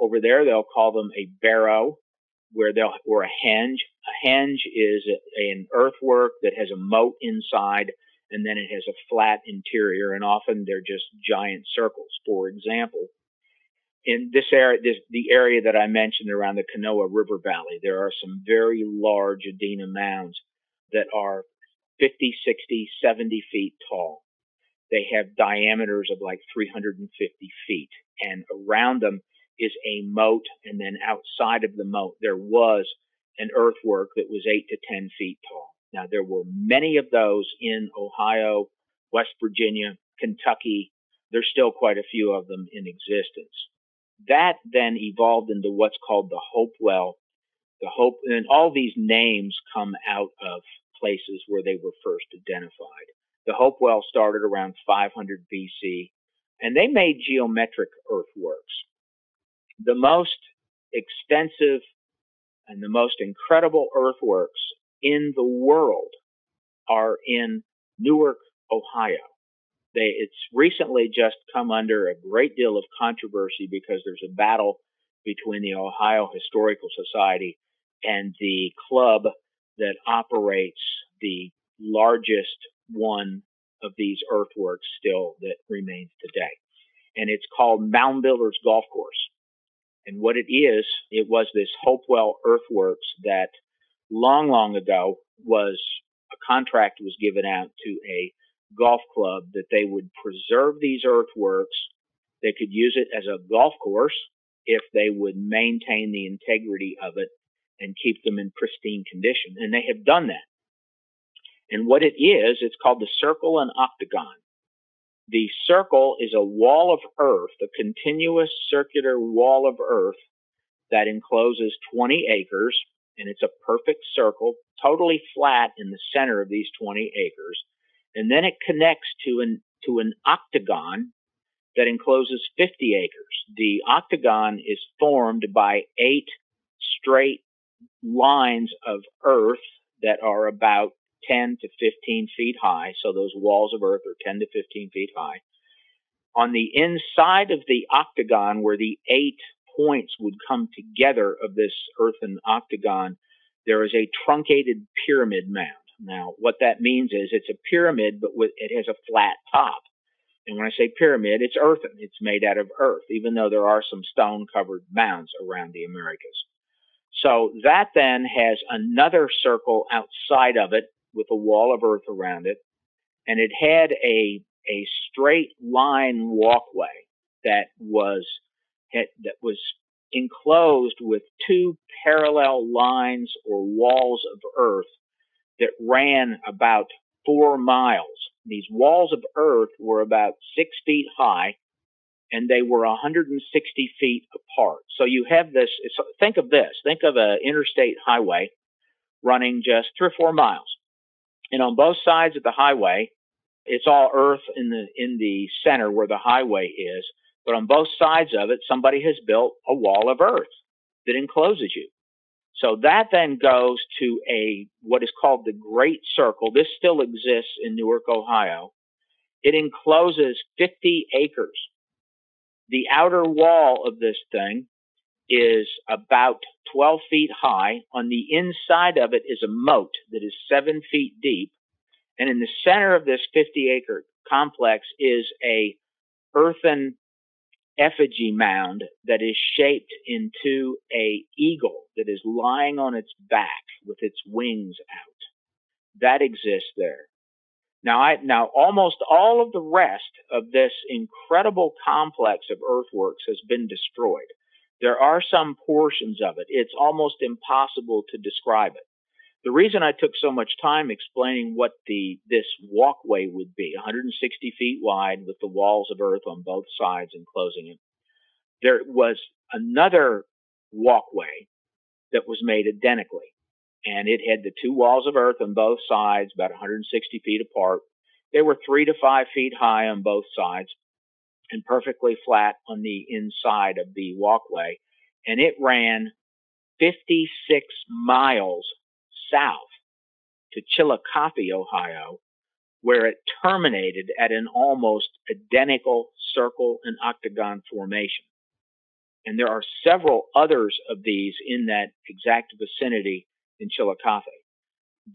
Over there, they'll call them a barrow where they'll or a henge. A henge is a, an earthwork that has a moat inside, and then it has a flat interior, and often they're just giant circles. For example, in this area, this, the area that I mentioned around the Kanawha River Valley, there are some very large Adena mounds that are 50, 60, 70 feet tall. They have diameters of like 350 feet, and around them is a moat, and then outside of the moat there was an earthwork that was 8 to 10 feet tall. Now, there were many of those in Ohio, West Virginia, Kentucky. There's still quite a few of them in existence. That then evolved into what's called the Hopewell. The Hope, and all these names come out of places where they were first identified. The Hopewell started around 500 BC, and they made geometric earthworks. The most extensive and the most incredible earthworks in the world are in Newark, Ohio. They, it's recently just come under a great deal of controversy because there's a battle between the Ohio Historical Society and the club that operates the largest one of these earthworks still that remains today. And it's called Mound Builders Golf Course. And what it is, it was this Hopewell Earthworks that long, long ago was a contract was given out to a golf club that they would preserve these earthworks. They could use it as a golf course if they would maintain the integrity of it and keep them in pristine condition. And they have done that. And what it is, it's called the circle and octagon. The circle is a wall of earth, a continuous circular wall of earth that encloses 20 acres, and it's a perfect circle, totally flat in the center of these 20 acres. And then it connects to an, to an octagon that encloses 50 acres. The octagon is formed by eight straight lines of earth that are about 10 to 15 feet high. So those walls of earth are 10 to 15 feet high. On the inside of the octagon, where the eight points would come together of this earthen octagon, there is a truncated pyramid mound. Now, what that means is it's a pyramid, but with, it has a flat top. And when I say pyramid, it's earthen. It's made out of earth, even though there are some stone covered mounds around the Americas. So that then has another circle outside of it with a wall of earth around it. And it had a, a straight line walkway that was, had, that was enclosed with two parallel lines or walls of earth that ran about four miles. These walls of earth were about six feet high and they were 160 feet apart. So you have this, think of this, think of an interstate highway running just three or four miles. And on both sides of the highway, it's all earth in the, in the center where the highway is. But on both sides of it, somebody has built a wall of earth that encloses you. So that then goes to a, what is called the Great Circle. This still exists in Newark, Ohio. It encloses 50 acres the outer wall of this thing is about 12 feet high. On the inside of it is a moat that is seven feet deep. And in the center of this 50 acre complex is a earthen effigy mound that is shaped into a eagle that is lying on its back with its wings out. That exists there. Now, I, now almost all of the rest of this incredible complex of earthworks has been destroyed. There are some portions of it. It's almost impossible to describe it. The reason I took so much time explaining what the this walkway would be, 160 feet wide with the walls of earth on both sides enclosing it, there was another walkway that was made identically and it had the two walls of earth on both sides, about 160 feet apart. They were three to five feet high on both sides and perfectly flat on the inside of the walkway. And it ran 56 miles south to Chillicothe, Ohio, where it terminated at an almost identical circle and octagon formation. And there are several others of these in that exact vicinity in Chillicothe.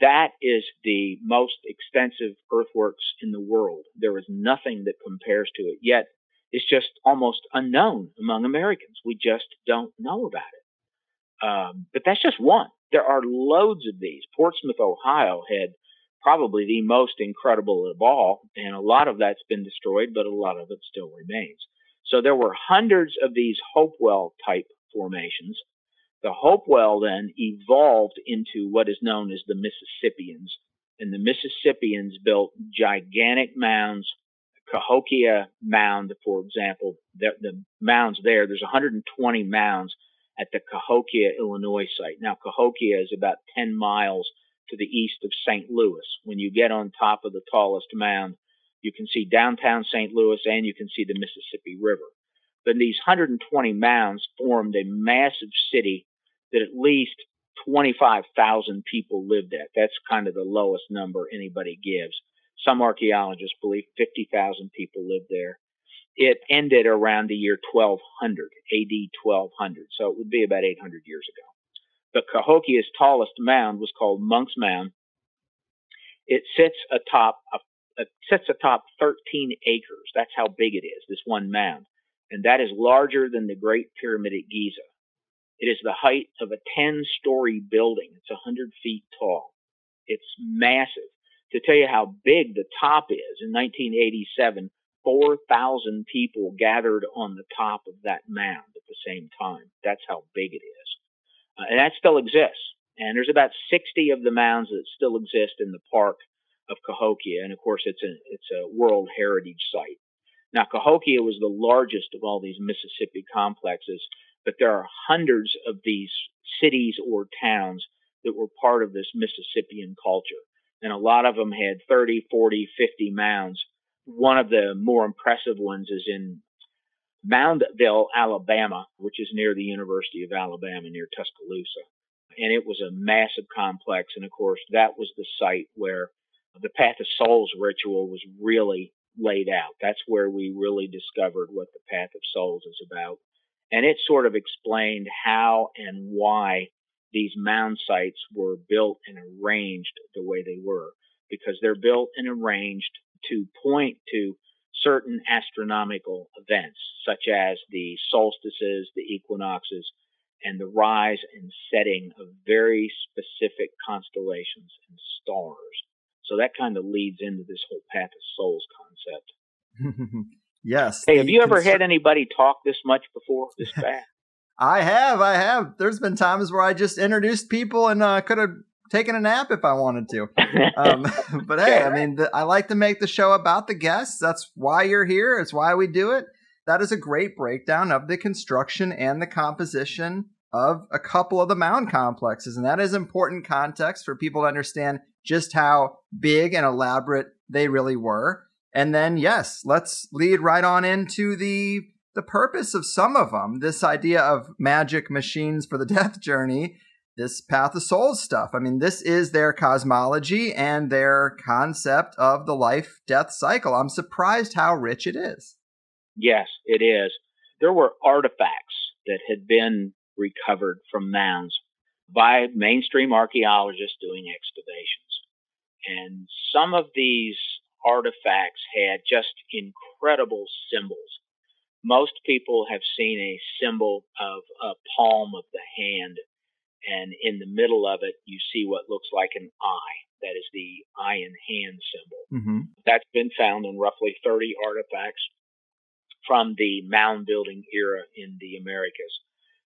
That is the most extensive earthworks in the world. There is nothing that compares to it. Yet it's just almost unknown among Americans. We just don't know about it. Um, but that's just one. There are loads of these. Portsmouth, Ohio had probably the most incredible of all, and a lot of that's been destroyed, but a lot of it still remains. So there were hundreds of these Hopewell type formations. The Hopewell then evolved into what is known as the Mississippians, and the Mississippians built gigantic mounds. Cahokia Mound, for example, the, the mounds there, there's 120 mounds at the Cahokia, Illinois site. Now, Cahokia is about 10 miles to the east of St. Louis. When you get on top of the tallest mound, you can see downtown St. Louis and you can see the Mississippi River. But these 120 mounds formed a massive city that at least 25,000 people lived at. That's kind of the lowest number anybody gives. Some archaeologists believe 50,000 people lived there. It ended around the year 1200, AD 1200. So it would be about 800 years ago. But Cahokia's tallest mound was called Monk's Mound. It sits atop a, it sits atop 13 acres. That's how big it is, this one mound. And that is larger than the Great Pyramid at Giza. It is the height of a 10 story building. It's 100 feet tall. It's massive. To tell you how big the top is, in 1987, 4,000 people gathered on the top of that mound at the same time. That's how big it is. Uh, and that still exists. And there's about 60 of the mounds that still exist in the park of Cahokia. And of course, it's a, it's a World Heritage Site. Now, Cahokia was the largest of all these Mississippi complexes, but there are hundreds of these cities or towns that were part of this Mississippian culture. And a lot of them had 30, 40, 50 mounds. One of the more impressive ones is in Moundville, Alabama, which is near the University of Alabama, near Tuscaloosa. And it was a massive complex. And of course, that was the site where the Path of Souls ritual was really laid out. That's where we really discovered what the Path of Souls is about. And it sort of explained how and why these mound sites were built and arranged the way they were, because they're built and arranged to point to certain astronomical events, such as the solstices, the equinoxes, and the rise and setting of very specific constellations and stars. So that kind of leads into this whole path of souls concept. (laughs) yes. Hey, have you ever had anybody talk this much before, this (laughs) fast? I have, I have. There's been times where I just introduced people and uh, could have taken a nap if I wanted to. Um, (laughs) (laughs) but hey, I mean, the, I like to make the show about the guests. That's why you're here. It's why we do it. That is a great breakdown of the construction and the composition of a couple of the mound complexes. And that is important context for people to understand just how big and elaborate they really were. And then, yes, let's lead right on into the the purpose of some of them. This idea of magic machines for the (laughs) death journey this Path of Souls stuff. I mean, this is their cosmology and their concept of the life death cycle. I'm surprised how rich it is. Yes, it is. There were artifacts that had been recovered from mounds by mainstream archaeologists doing excavations. And some of these artifacts had just incredible symbols. Most people have seen a symbol of a palm of the hand and in the middle of it you see what looks like an eye. That is the eye and hand symbol. Mm-hmm. That's been found in roughly 30 artifacts from the mound building era in the Americas.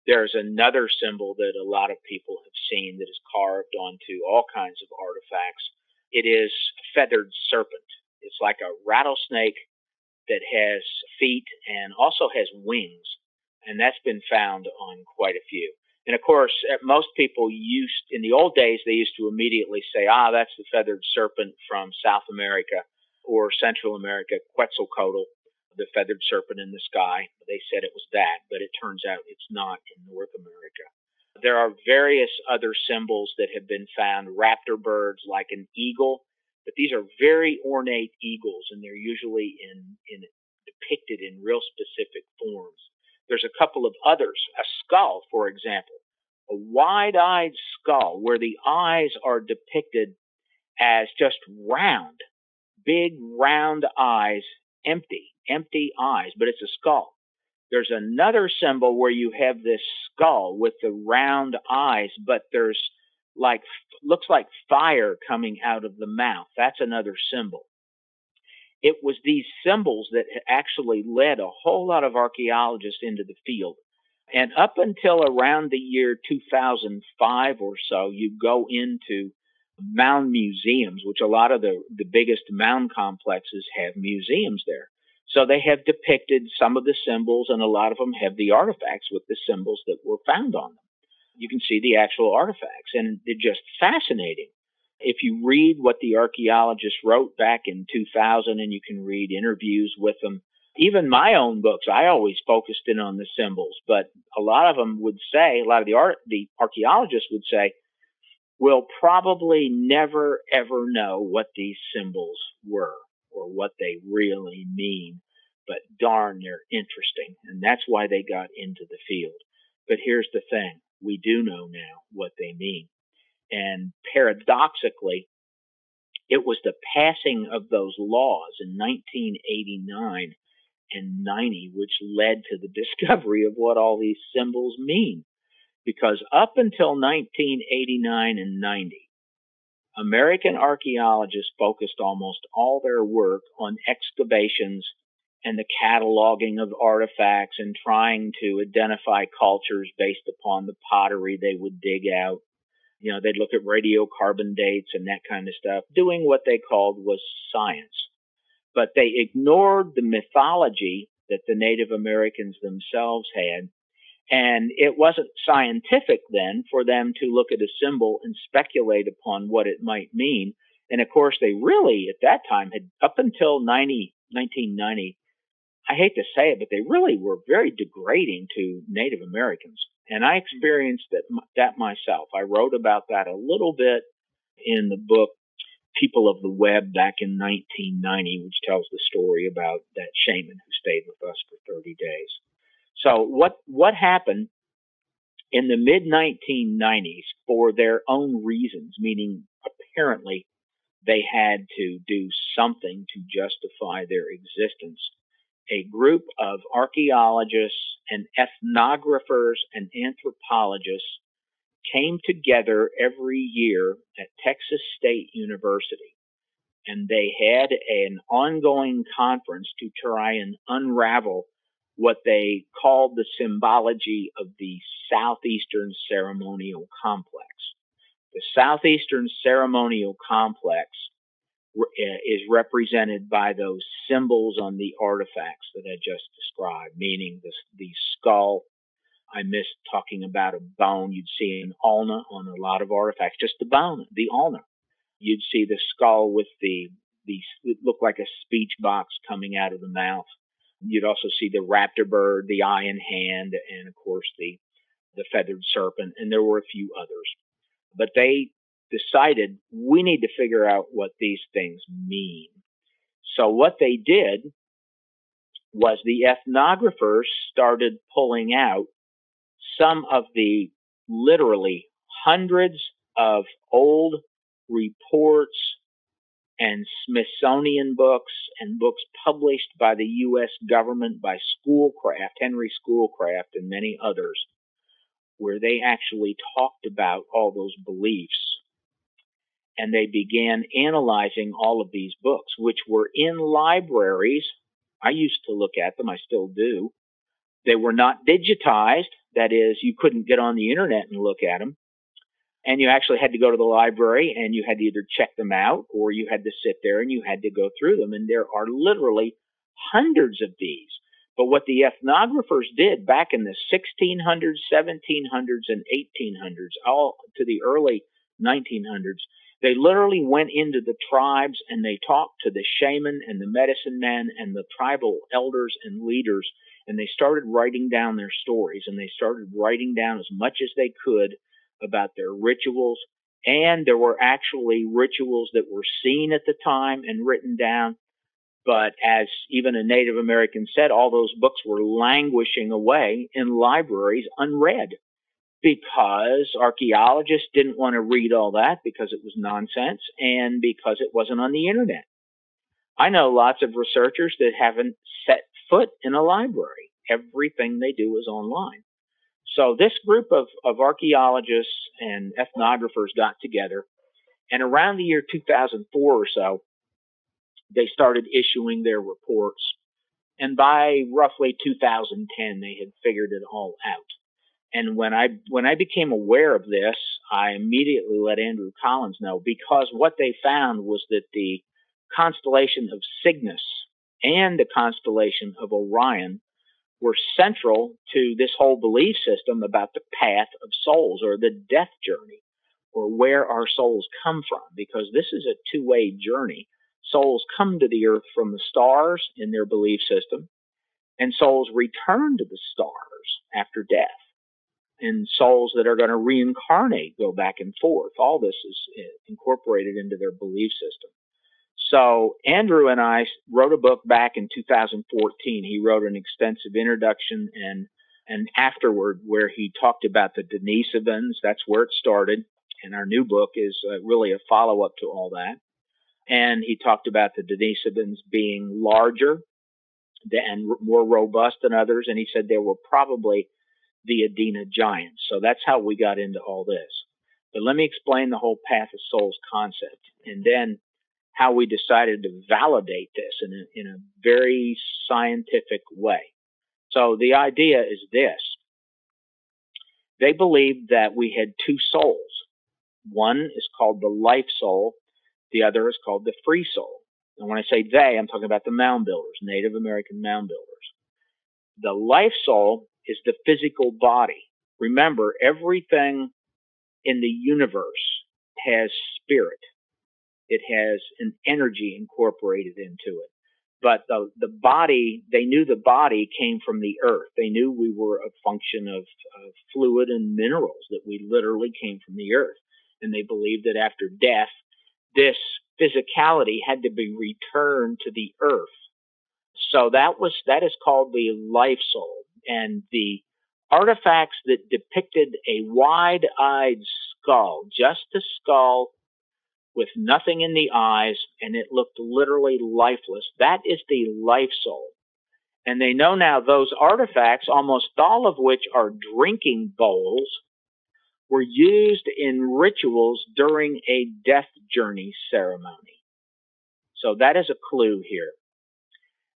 There's another symbol that a lot of people have seen that is carved onto all kinds of artifacts. It is a feathered serpent. It's like a rattlesnake that has feet and also has wings, and that's been found on quite a few. And of course, most people used, in the old days, they used to immediately say, ah, that's the feathered serpent from South America or Central America, Quetzalcoatl, the feathered serpent in the sky. They said it was that, but it turns out it's not in North America. There are various other symbols that have been found, raptor birds like an eagle, but these are very ornate eagles and they're usually in, in depicted in real specific forms. There's a couple of others. A skull, for example, a wide-eyed skull where the eyes are depicted as just round, big round eyes, empty, empty eyes, but it's a skull. There's another symbol where you have this skull with the round eyes, but there's like looks like fire coming out of the mouth. That's another symbol. It was these symbols that actually led a whole lot of archaeologists into the field. And up until around the year 2005 or so, you go into mound museums, which a lot of the, the biggest mound complexes have museums there. So they have depicted some of the symbols, and a lot of them have the artifacts with the symbols that were found on them you can see the actual artifacts, and they're just fascinating. If you read what the archaeologists wrote back in 2000, and you can read interviews with them, even my own books, I always focused in on the symbols, but a lot of them would say, a lot of the art, the archaeologists would say, we'll probably never ever know what these symbols were or what they really mean, but darn, they're interesting. And that's why they got into the field. But here's the thing we do know now what they mean. And paradoxically, it was the passing of those laws in 1989 and 90 which led to the (laughs) discovery of what all these symbols mean. Because up until 1989 and 90, American archaeologists focused almost all their work on excavations and the cataloging of artifacts and trying to identify cultures based upon the pottery they would dig out. You know, they'd look at radiocarbon dates and that kind of stuff, doing what they called was science. But they ignored the mythology that the Native Americans themselves had. And it wasn't scientific then for them to look at a symbol and speculate upon what it might mean. And of course, they really, at that time, had up until 90, 1990, I hate to say it, but they really were very degrading to Native Americans. And I experienced that, that myself. I wrote about that a little bit in the book People of the Web back in 1990, which tells the story about that shaman who stayed with us for 30 days. So what, what happened in the mid 1990s for their own reasons, meaning apparently they had to do something to justify their existence a group of archaeologists and ethnographers and anthropologists came together every year at Texas State University. And they had an ongoing conference to try and unravel what they called the symbology of the Southeastern Ceremonial Complex. The Southeastern Ceremonial Complex Eh, is represented by those symbols on the artifacts that I just described, meaning the, the skull. I missed talking about a bone. You'd see an ulna on a lot of artifacts, just the bone, the ulna. You'd see the skull with the, the, it looked like a speech box coming out of the mouth. You'd also see the raptor bird, the eye and hand, and of course the, the feathered serpent, and there were a few others. But they decided we need to figure out what these things mean. So what they did was the ethnographers started pulling out some of the literally hundreds of old reports and Smithsonian books and books published by the U.S. government by Schoolcraft, Henry Schoolcraft, and many others, where they actually talked about all those beliefs and they began analyzing all of these books, which were in libraries. I used to look at them, I still do. They were not digitized, that is, you couldn't get on the internet and look at them. And you actually had to go to the library and you had to either check them out or you had to sit there and you had to go through them. And there are literally hundreds of these. But what the ethnographers did back in the 1600s, 1700s, and 1800s, all to the early 1900s, they literally went into the tribes and they talked to the shaman and the medicine men and the tribal elders and leaders and they started writing down their stories and they started writing down as much as they could about their rituals and there were actually rituals that were seen at the time and written down But as even a Native American said, all those books were languishing away in libraries unread because archaeologists didn't want to read all that because it was nonsense and because it wasn't on the internet. I know lots of researchers that haven't set foot in a library. Everything they do is online. So this group of, of archaeologists and ethnographers got together, and around the year 2004 or so, they started issuing their reports. And by roughly 2010, they had figured it all out. And when I when I became aware of this, I immediately let Andrew Collins know because what they found was that the constellation of Cygnus and the constellation of Orion were central to this whole belief system about the path of souls or the death journey or where our souls come from because this is a two-way journey. Souls come to the earth from the stars in their belief system and souls return to the stars after death. And souls that are going to reincarnate go back and forth. All this is eh, incorporated into their belief system. So Andrew and I wrote a book back in 2014. He wrote an extensive introduction and and afterward where he talked about the Denisovans. That's where it started. And our new book is uh, really a follow up to all that. And he talked about the Denisovans being larger and more robust than others. And he said they were probably the Adena giants. So that's how we got into all this. But let me explain the whole path of souls concept. And then how we decided to validate this in a, in a very scientific way. So the idea is this. They believed that we had two souls. One is called the life soul. The other is called the free soul. And when I say they, I'm talking about the mound builders, Native American mound builders. The life soul is the physical body. Remember, everything in the universe has spirit. It has an energy incorporated into it. But the, the body, they knew the body came from the earth. They knew we were a function of, of fluid and minerals, that we literally came from the earth. And they believed that after death, this physicality had to be returned to the earth. So that was, that is called the life soul. And the artifacts that depicted a wide eyed skull, just a skull with nothing in the eyes, and it looked literally lifeless. That is the life soul. And they know now those artifacts, almost all of which are drinking bowls, were used in rituals during a death journey ceremony. So that is a clue here.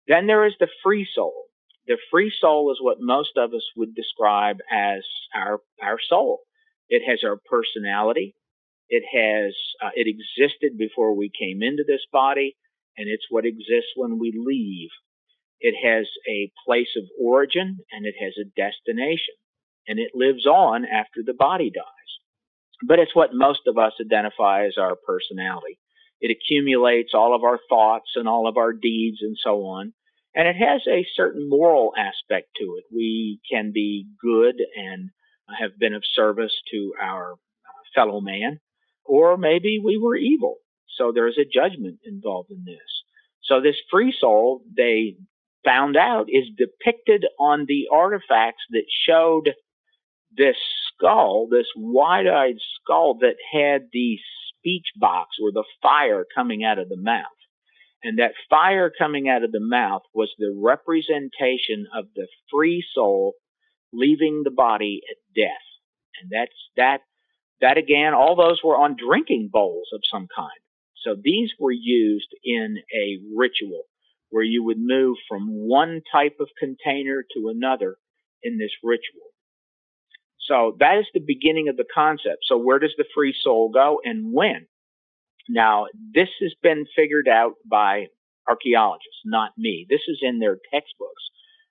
Then there is the free soul. The free soul is what most of us would describe as our, our soul. It has our personality. It has, uh, it existed before we came into this body, and it's what exists when we leave. It has a place of origin and it has a destination, and it lives on after the body dies. But it's what most of us identify as our personality. It accumulates all of our thoughts and all of our deeds and so on. And it has a certain moral aspect to it. We can be good and have been of service to our uh, fellow man, or maybe we were evil. So there's a judgment involved in this. So this free soul, they found out, is depicted on the artifacts that showed this skull, this wide eyed skull that had the speech box or the fire coming out of the mouth. And that fire coming out of the mouth was the representation of the free soul leaving the body at death. And that's that that again, all those were on drinking bowls of some kind. So these were used in a ritual where you would move from one type of container to another in this ritual. So that is the beginning of the concept. So where does the free soul go and when? Now, this has been figured out by archaeologists, not me. This is in their textbooks.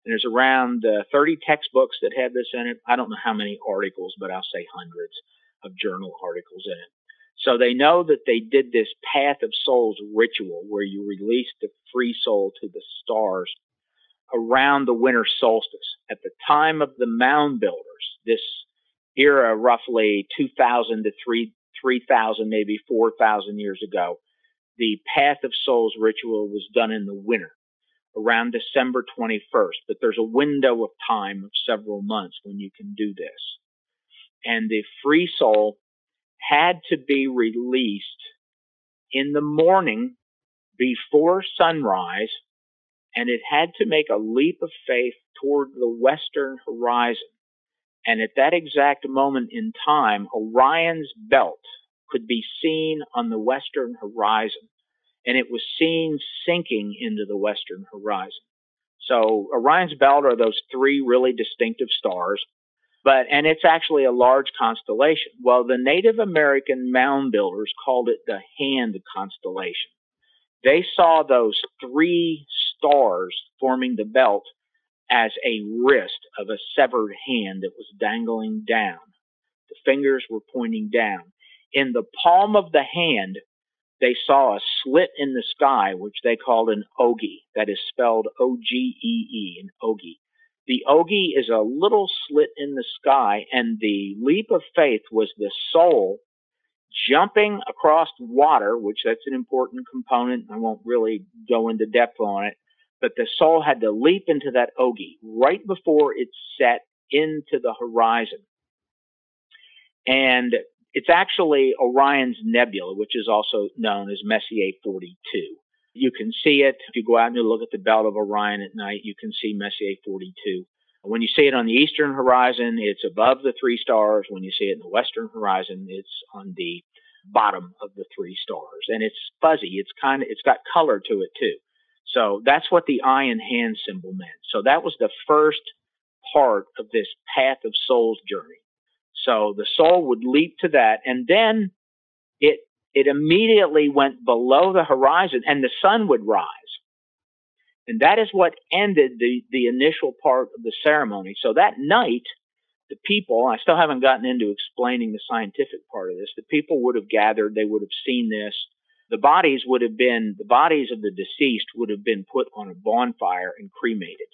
And there's around uh, 30 textbooks that have this in it. I don't know how many articles, but I'll say hundreds of journal articles in it. So they know that they did this Path of Souls ritual where you release the free soul to the stars around the winter solstice. At the time of the mound builders, this era roughly 2000 to 3, 3000, maybe 4000 years ago, the Path of Souls ritual was done in the winter, around December 21st, but there's a window of time of several months when you can do this. And the free soul had to be released in the morning before sunrise, and it had to make a leap of faith toward the western horizon. And at that exact moment in time, Orion's belt could be seen on the western horizon, and it was seen sinking into the western horizon. So Orion's belt are those three really distinctive stars, but and it's actually a large constellation. Well, the Native American mound builders called it the Hand constellation. They saw those three stars forming the belt as a wrist of a severed hand that was dangling down. The fingers were pointing down. In the palm of the hand, they saw a slit in the sky, which they called an ogee. That is spelled O G E E, an ogee. The ogee is a little slit in the sky, and the leap of faith was the soul jumping across water, which that's an important component. I won't really go into depth on it, but the soul had to leap into that ogee right before it set into the horizon. And it's actually Orion's Nebula, which is also known as Messier 42. You can see it. If you go out and you look at the belt of Orion at night, you can see Messier 42. When you see it on the eastern horizon, it's above the three stars. When you see it in the western horizon, it's on the bottom of the three stars. And it's fuzzy. It's kind of, it's got color to it too. So that's what the eye and hand symbol meant. So that was the first part of this path of soul's journey. So the soul would leap to that and then it it immediately went below the horizon and the sun would rise. And that is what ended the, the initial part of the ceremony. So that night, the people, I still haven't gotten into explaining the scientific part of this, the people would have gathered, they would have seen this. The bodies would have been, the bodies of the deceased would have been put on a bonfire and cremated.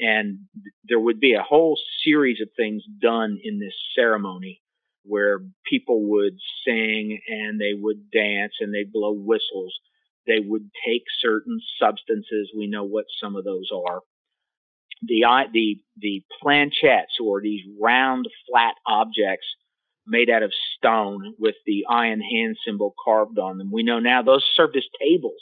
And there would be a whole series of things done in this ceremony where people would sing and they would dance and they'd blow whistles. They would take certain substances. We know what some of those are. The the the planchettes or these round flat objects made out of stone with the and hand symbol carved on them. We know now those served as tables.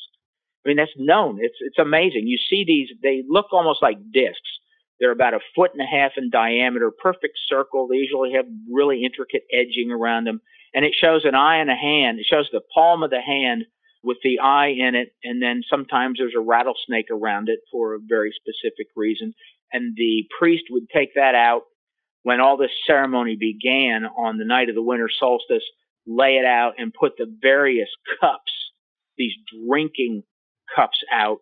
I mean that's known. It's it's amazing. You see these they look almost like discs they're about a foot and a half in diameter, perfect circle. They usually have really intricate edging around them. And it shows an eye and a hand. It shows the palm of the hand with the eye in it. And then sometimes there's a rattlesnake around it for a very specific reason. And the priest would take that out when all this ceremony began on the night of the winter solstice, lay it out and put the various cups, these drinking cups out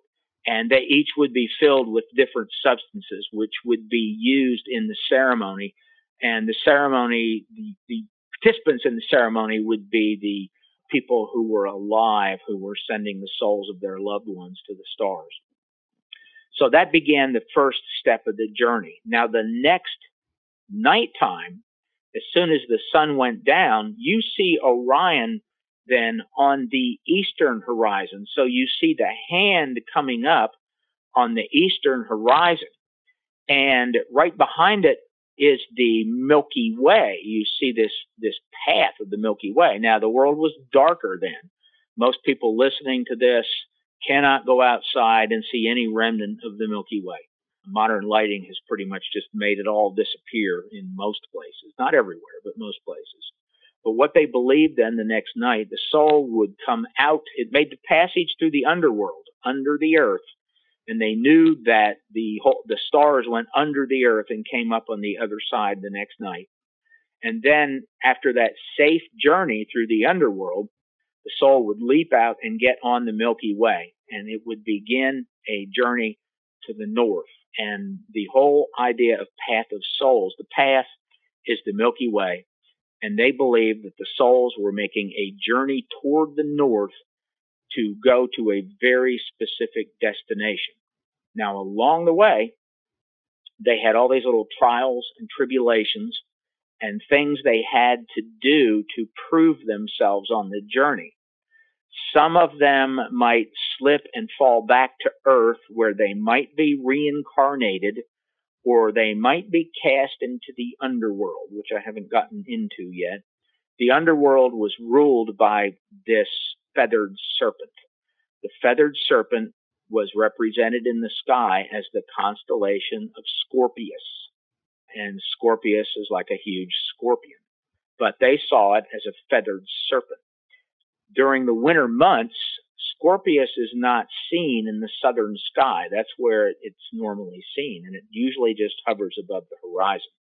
and they each would be filled with different substances, which would be used in the ceremony. And the ceremony, the, the participants in the ceremony would be the people who were alive, who were sending the souls of their loved ones to the stars. So that began the first step of the journey. Now, the next nighttime, as soon as the sun went down, you see Orion then on the eastern horizon. So you see the hand coming up on the eastern horizon. And right behind it is the Milky Way. You see this, this path of the Milky Way. Now, the world was darker then. Most people listening to this cannot go outside and see any remnant of the Milky Way. Modern lighting has pretty much just made it all disappear in most places. Not everywhere, but most places. But what they believed then the next night, the soul would come out. It made the passage through the underworld, under the earth, and they knew that the whole, the stars went under the earth and came up on the other side the next night. And then after that safe journey through the underworld, the soul would leap out and get on the Milky Way, and it would begin a journey to the north. And the whole idea of path of souls, the path is the Milky Way, and they believed that the souls were making a journey toward the north to go to a very specific destination. Now, along the way, they had all these little trials and tribulations and things they had to do to prove themselves on the journey. Some of them might slip and fall back to Earth where they might be reincarnated or they might be cast into the underworld, which I haven't gotten into yet. The underworld was ruled by this feathered serpent. The feathered serpent was represented in the sky as the constellation of Scorpius. And Scorpius is like a huge scorpion. But they saw it as a feathered serpent. During the winter months, Scorpius is not seen in the southern sky. That's where it's normally seen, and it usually just hovers above the horizon.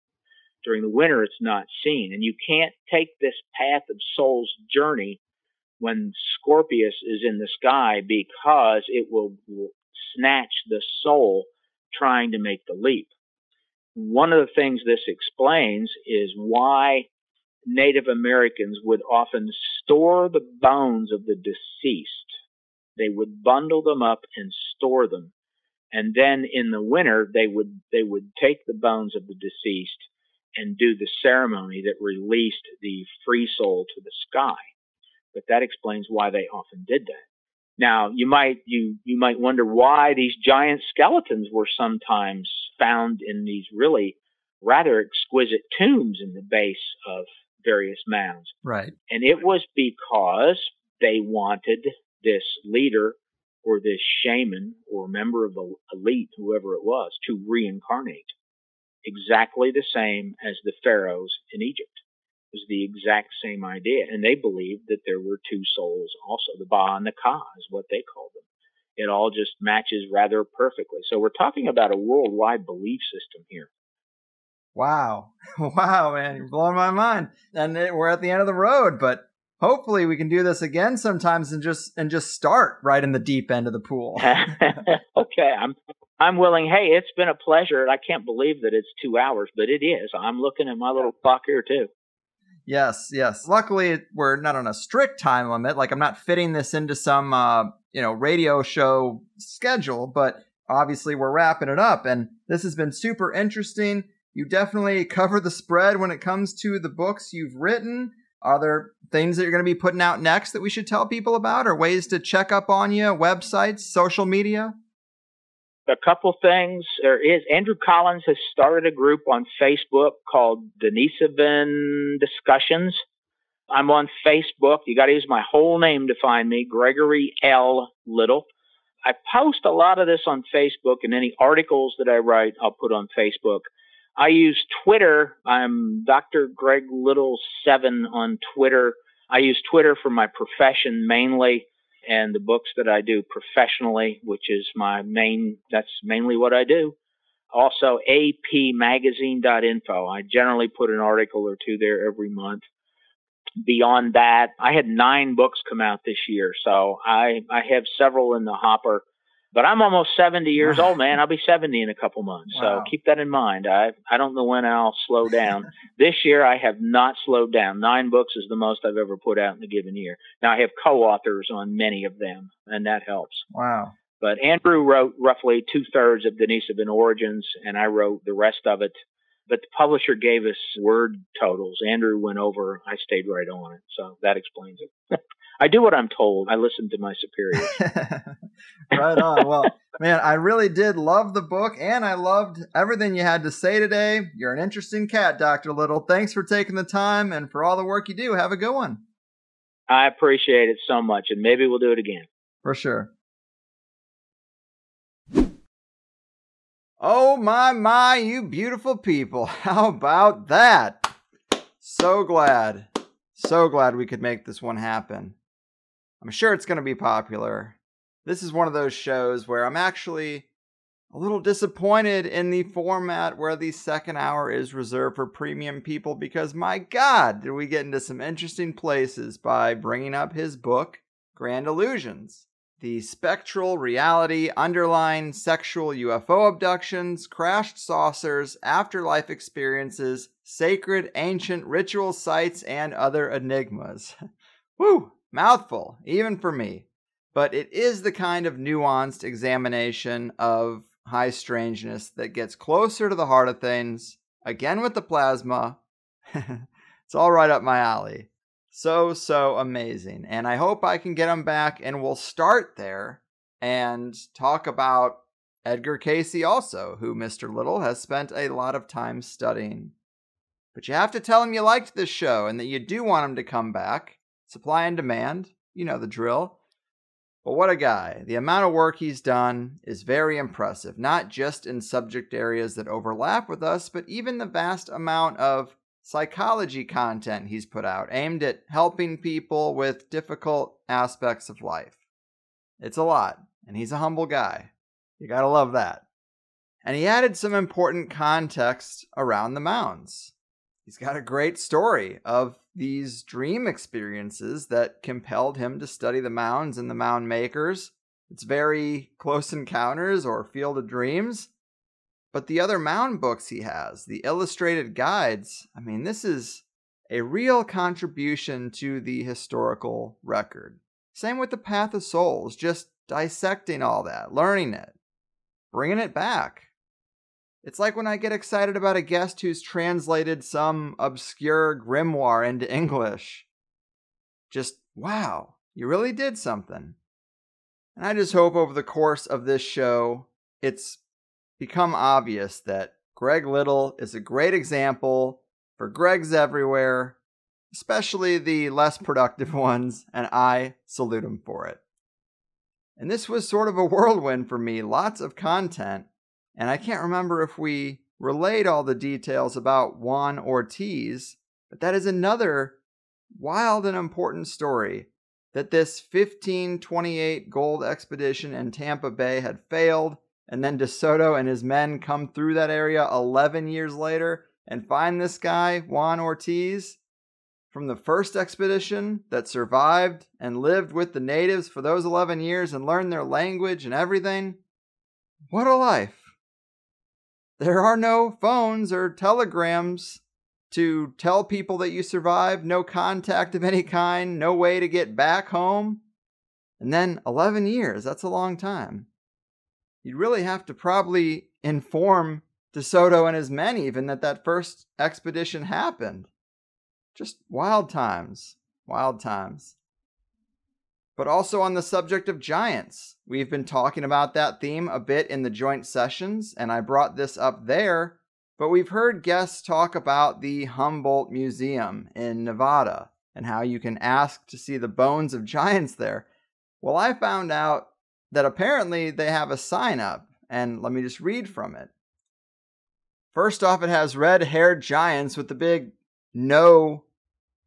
During the winter, it's not seen, and you can't take this path of soul's journey when Scorpius is in the sky because it will, snatch the soul trying to make the leap. One of the things this explains is why Native Americans would often store the bones of the deceased. They would bundle them up and store them. And then in the winter, they would, they would take the bones of the deceased and do the ceremony that released the free soul to the sky. But that explains why they often did that. Now, you might, you, you might wonder why these giant skeletons were sometimes found in these really rather exquisite tombs in the base of various mounds. Right. And it was because they wanted this leader or this shaman or member of the elite, whoever it was, to reincarnate. Exactly the same as the pharaohs in Egypt. It was the exact same idea. And they believed that there were two souls also. The Ba and the Ka is what they called them. It all just matches rather perfectly. So we're talking about a worldwide belief system here. Wow. (laughs) Wow, man. You're blowing my mind. And it, we're at the end of the road, but hopefully we can do this again sometimes and just and just start right in the deep end of the pool. (laughs) (laughs) okay, I'm I'm willing. Hey, it's been a pleasure. I can't believe that it's 2 hours, but it is. I'm looking at my little clock here too. Yes, yes. Luckily, we're not on a strict time limit. Like I'm not fitting this into some uh, you know, radio show schedule, but obviously we're wrapping it up and this has been super interesting you definitely cover the spread when it comes to the books you've written. Are there things that you're going to be putting out next that we should tell people about, or ways to check up on you, websites, social media? A couple things. There is Andrew Collins has started a group on Facebook called Denisovan Discussions. I'm on Facebook. You got to use my whole name to find me, Gregory L. Little. I post a lot of this on Facebook, and any articles that I write, I'll put on Facebook. I use Twitter. I'm Dr. Greg Little 7 on Twitter. I use Twitter for my profession mainly and the books that I do professionally, which is my main, that's mainly what I do. Also, apmagazine.info. I generally put an article or two there every month. Beyond that, I had nine books come out this year, so I, I have several in the hopper but I'm almost 70 years old, man. I'll be 70 in a couple months. Wow. So keep that in mind. I I don't know when I'll slow down. (laughs) this year I have not slowed down. Nine books is the most I've ever put out in a given year. Now I have co-authors on many of them, and that helps. Wow. But Andrew wrote roughly two thirds of Denisovan Origins, and I wrote the rest of it. But the publisher gave us word totals. Andrew went over. I stayed right on it. So that explains it. (laughs) I do what I'm told. I listen to my superiors. (laughs) right on. Well, man, I really did love the book and I loved everything you had to say today. You're an interesting cat, Dr. Little. Thanks for taking the time and for all the work you do. Have a good one. I appreciate it so much and maybe we'll do it again. For sure. Oh my my, you beautiful people. (laughs) How about that? So glad. So glad we could make this one happen. I'm sure it's going to be popular. This is one of those shows where I'm actually a little disappointed in the format where the second hour is reserved for premium people because my god, did we get into some interesting places by bringing up his book, Grand Illusions. The spectral reality, underlying sexual UFO abductions, crashed saucers, afterlife experiences, sacred ancient ritual sites, and other enigmas. (laughs) Woo! Mouthful, even for me. But it is the kind of nuanced examination of high strangeness that gets closer to the heart of things. Again with the plasma. (laughs) it's all right up my alley. So, so amazing. And I hope I can get him back and we'll start there and talk about Edgar Cayce, also, who Mr. Little has spent a lot of time studying. But you have to tell him you liked this show and that you do want him to come back. Supply and demand, you know the drill. But what a guy. The amount of work he's done is very impressive, not just in subject areas that overlap with us, but even the vast amount of psychology content he's put out aimed at helping people with difficult aspects of life. It's a lot, and he's a humble guy. You gotta love that. And he added some important context around the mounds. He's got a great story of these dream experiences that compelled him to study the mounds and the mound makers. It's very (laughs) close encounters or field of dreams. But the other mound books he has, the illustrated guides, I mean, this is a real contribution to the historical record. Same with the Path of Souls, just dissecting all that, learning it, bringing it back. It's like when I get excited about a guest who's translated some obscure grimoire into English. Just, wow, you really did something. And I just hope over the course of this show, it's become obvious that Greg Little is a great example for Gregs everywhere, especially the less productive (laughs) ones, and I salute him for it. And this was sort of a whirlwind for me, lots of content, and I can't remember if we relayed all the details about Juan Ortiz, but that is another wild and important story that this 1528 gold expedition in Tampa Bay had failed and then DeSoto and his men come through that area 11 years later and find this guy, Juan Ortiz, from the first expedition that survived and lived with the natives for those 11 years and learned their language and everything. What a life! There are no phones or telegrams to tell people that you survived, no contact of any kind, no way to get back home. And then 11 years, that's a long time you'd really have to probably inform DeSoto and his men even that that first expedition happened. Just wild times, wild times. But also on the subject of giants, we've been talking about that theme a bit in the joint sessions, and I brought this up there. But we've heard guests talk about the Humboldt Museum in Nevada and how you can ask to see the bones of giants there. Well, I found out that apparently they have a sign up, and let me just read from it. First off, it has red haired giants with the big no,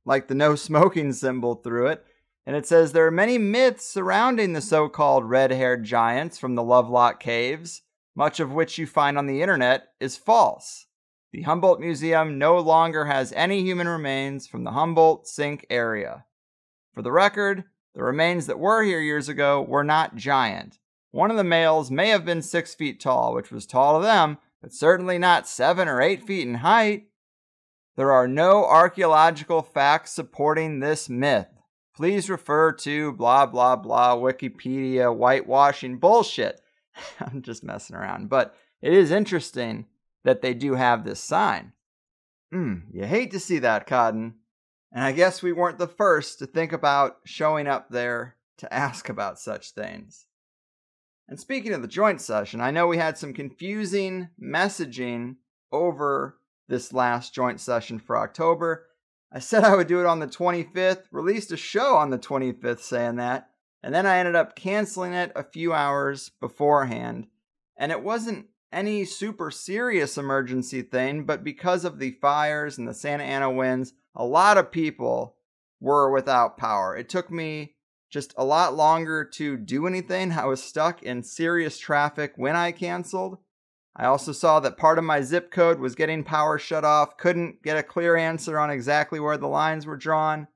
like the no smoking symbol through it. And it says there are many myths surrounding the so called red haired giants from the Lovelock Caves, much of which you find on the internet is false. The Humboldt Museum no longer has any human remains from the Humboldt Sink area. For the record, the remains that were here years ago were not giant. One of the males may have been six feet tall, which was tall to them, but certainly not seven or eight feet in height. There are no archaeological facts supporting this myth. Please refer to blah blah blah Wikipedia whitewashing bullshit. (laughs) I'm just messing around, but it is interesting that they do have this sign. Hmm, you hate to see that, Cotton. And I guess we weren't the first to think about showing up there to (laughs) ask about such things. And speaking of the joint session, I know we had some confusing messaging over this last joint session for October. I said I would do it on the 25th, released a show on the 25th saying that, and then I ended up canceling it a few hours beforehand. And it wasn't any super serious emergency thing, but because of the fires and the Santa Ana winds, a lot of people were without power. It took me just a lot longer to do anything. I was stuck in serious traffic when I canceled. I also saw that part of my zip code was getting power shut off, couldn't get a clear answer on exactly where the lines were drawn.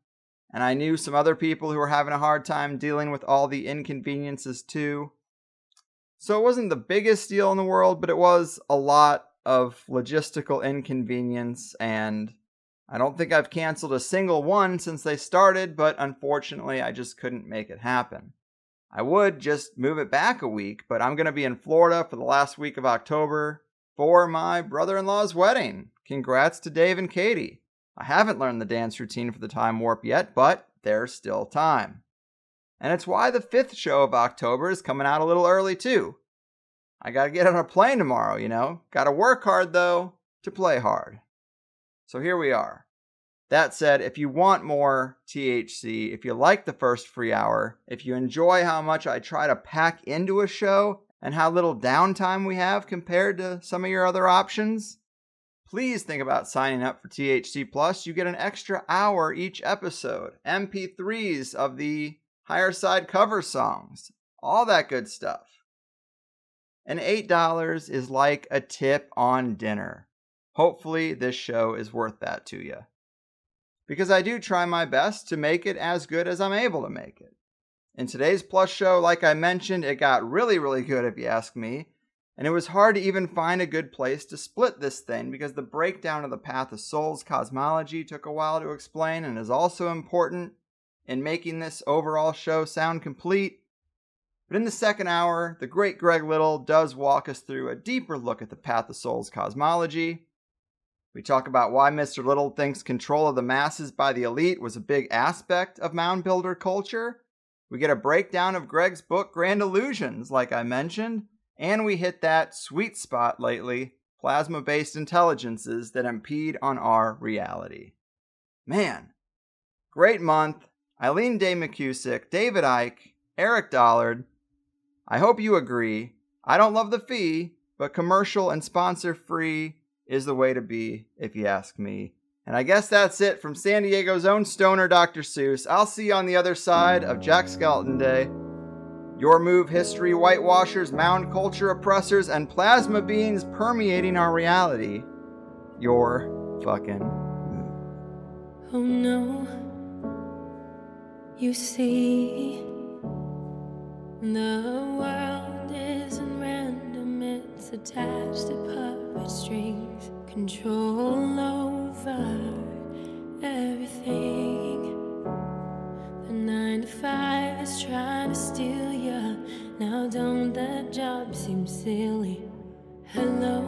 And I knew some other people who were having a hard time dealing with all the inconveniences too. So it wasn't the biggest deal in the world, but it was a lot of logistical inconvenience and I don't think I've canceled a single one since they started, but unfortunately, I just couldn't make it happen. I would just move it back a week, but I'm going to be in Florida for the last week of October for my brother in law's wedding. Congrats to Dave and Katie. I haven't learned the dance routine for the time warp yet, but there's still time. And it's why the fifth show of October is coming out a little early, too. I gotta get on a plane tomorrow, you know? Gotta work hard, though, to play hard. So here we are. That said, if you want more THC, if you like the first free hour, if you enjoy how much I try to pack into a show and how little downtime we have compared to some of your other options, please think about signing up for THC Plus. You get an extra hour each episode, MP3s of the Higherside cover songs, all that good stuff. And $8 is like a tip on dinner. Hopefully, this show is worth that to you. Because I do try my best to make it as good as I'm able to make it. In today's Plus show, like I mentioned, it got really, really good if you ask me. And it was hard to even find a good place to split this thing because the breakdown of the Path of Souls cosmology took a while to explain and is also important in making this overall show sound complete. But in the second hour, the great Greg Little does walk us through a deeper look at the Path of Souls cosmology. We talk about why Mr. Little thinks control of the masses by the elite was a big aspect of Mound Builder culture. We get a breakdown of Greg's book, Grand Illusions, like I mentioned, and we hit that sweet spot lately plasma based intelligences that impede on our reality. Man, great month. Eileen Day McCusick, David Icke, Eric Dollard. I hope you agree. I don't love the fee, but commercial and sponsor free is the way to be, if you ask me. And I guess that's it from San Diego's own stoner Dr. Seuss. I'll see you on the other side of Jack Skellington Day. Your move history, whitewashers, mound culture oppressors, and plasma beings permeating our reality. Your fucking. Oh no. You see, the world isn't random, it's attached to puppet strings, control over everything. The nine to five is trying to steal you. Now, don't that job seem silly? Hello,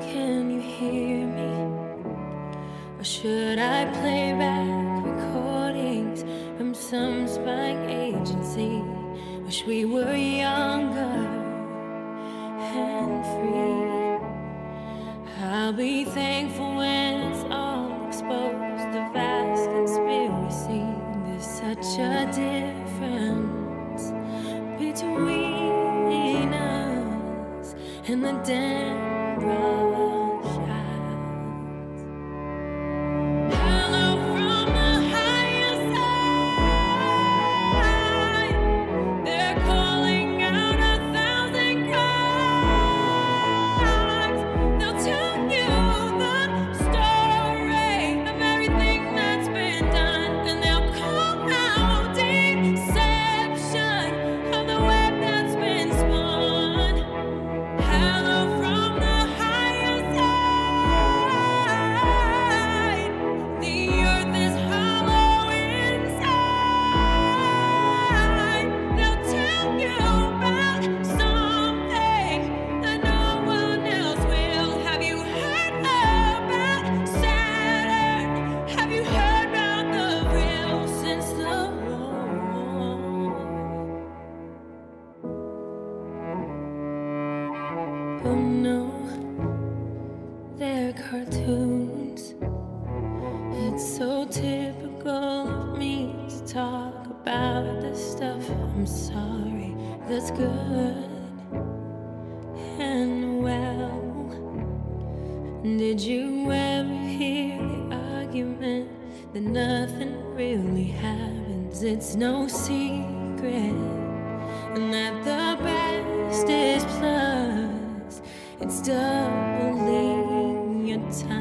can you hear me? Or should I play back? recordings from some spying agency. Wish we were younger and free. I'll be thankful when it's all exposed. The vast conspiracy. There's such a difference between us and the damn about the stuff. I'm sorry, that's good and well. Did you ever hear the argument that nothing really happens? It's no secret, and that the best is plus. It's doubling your time.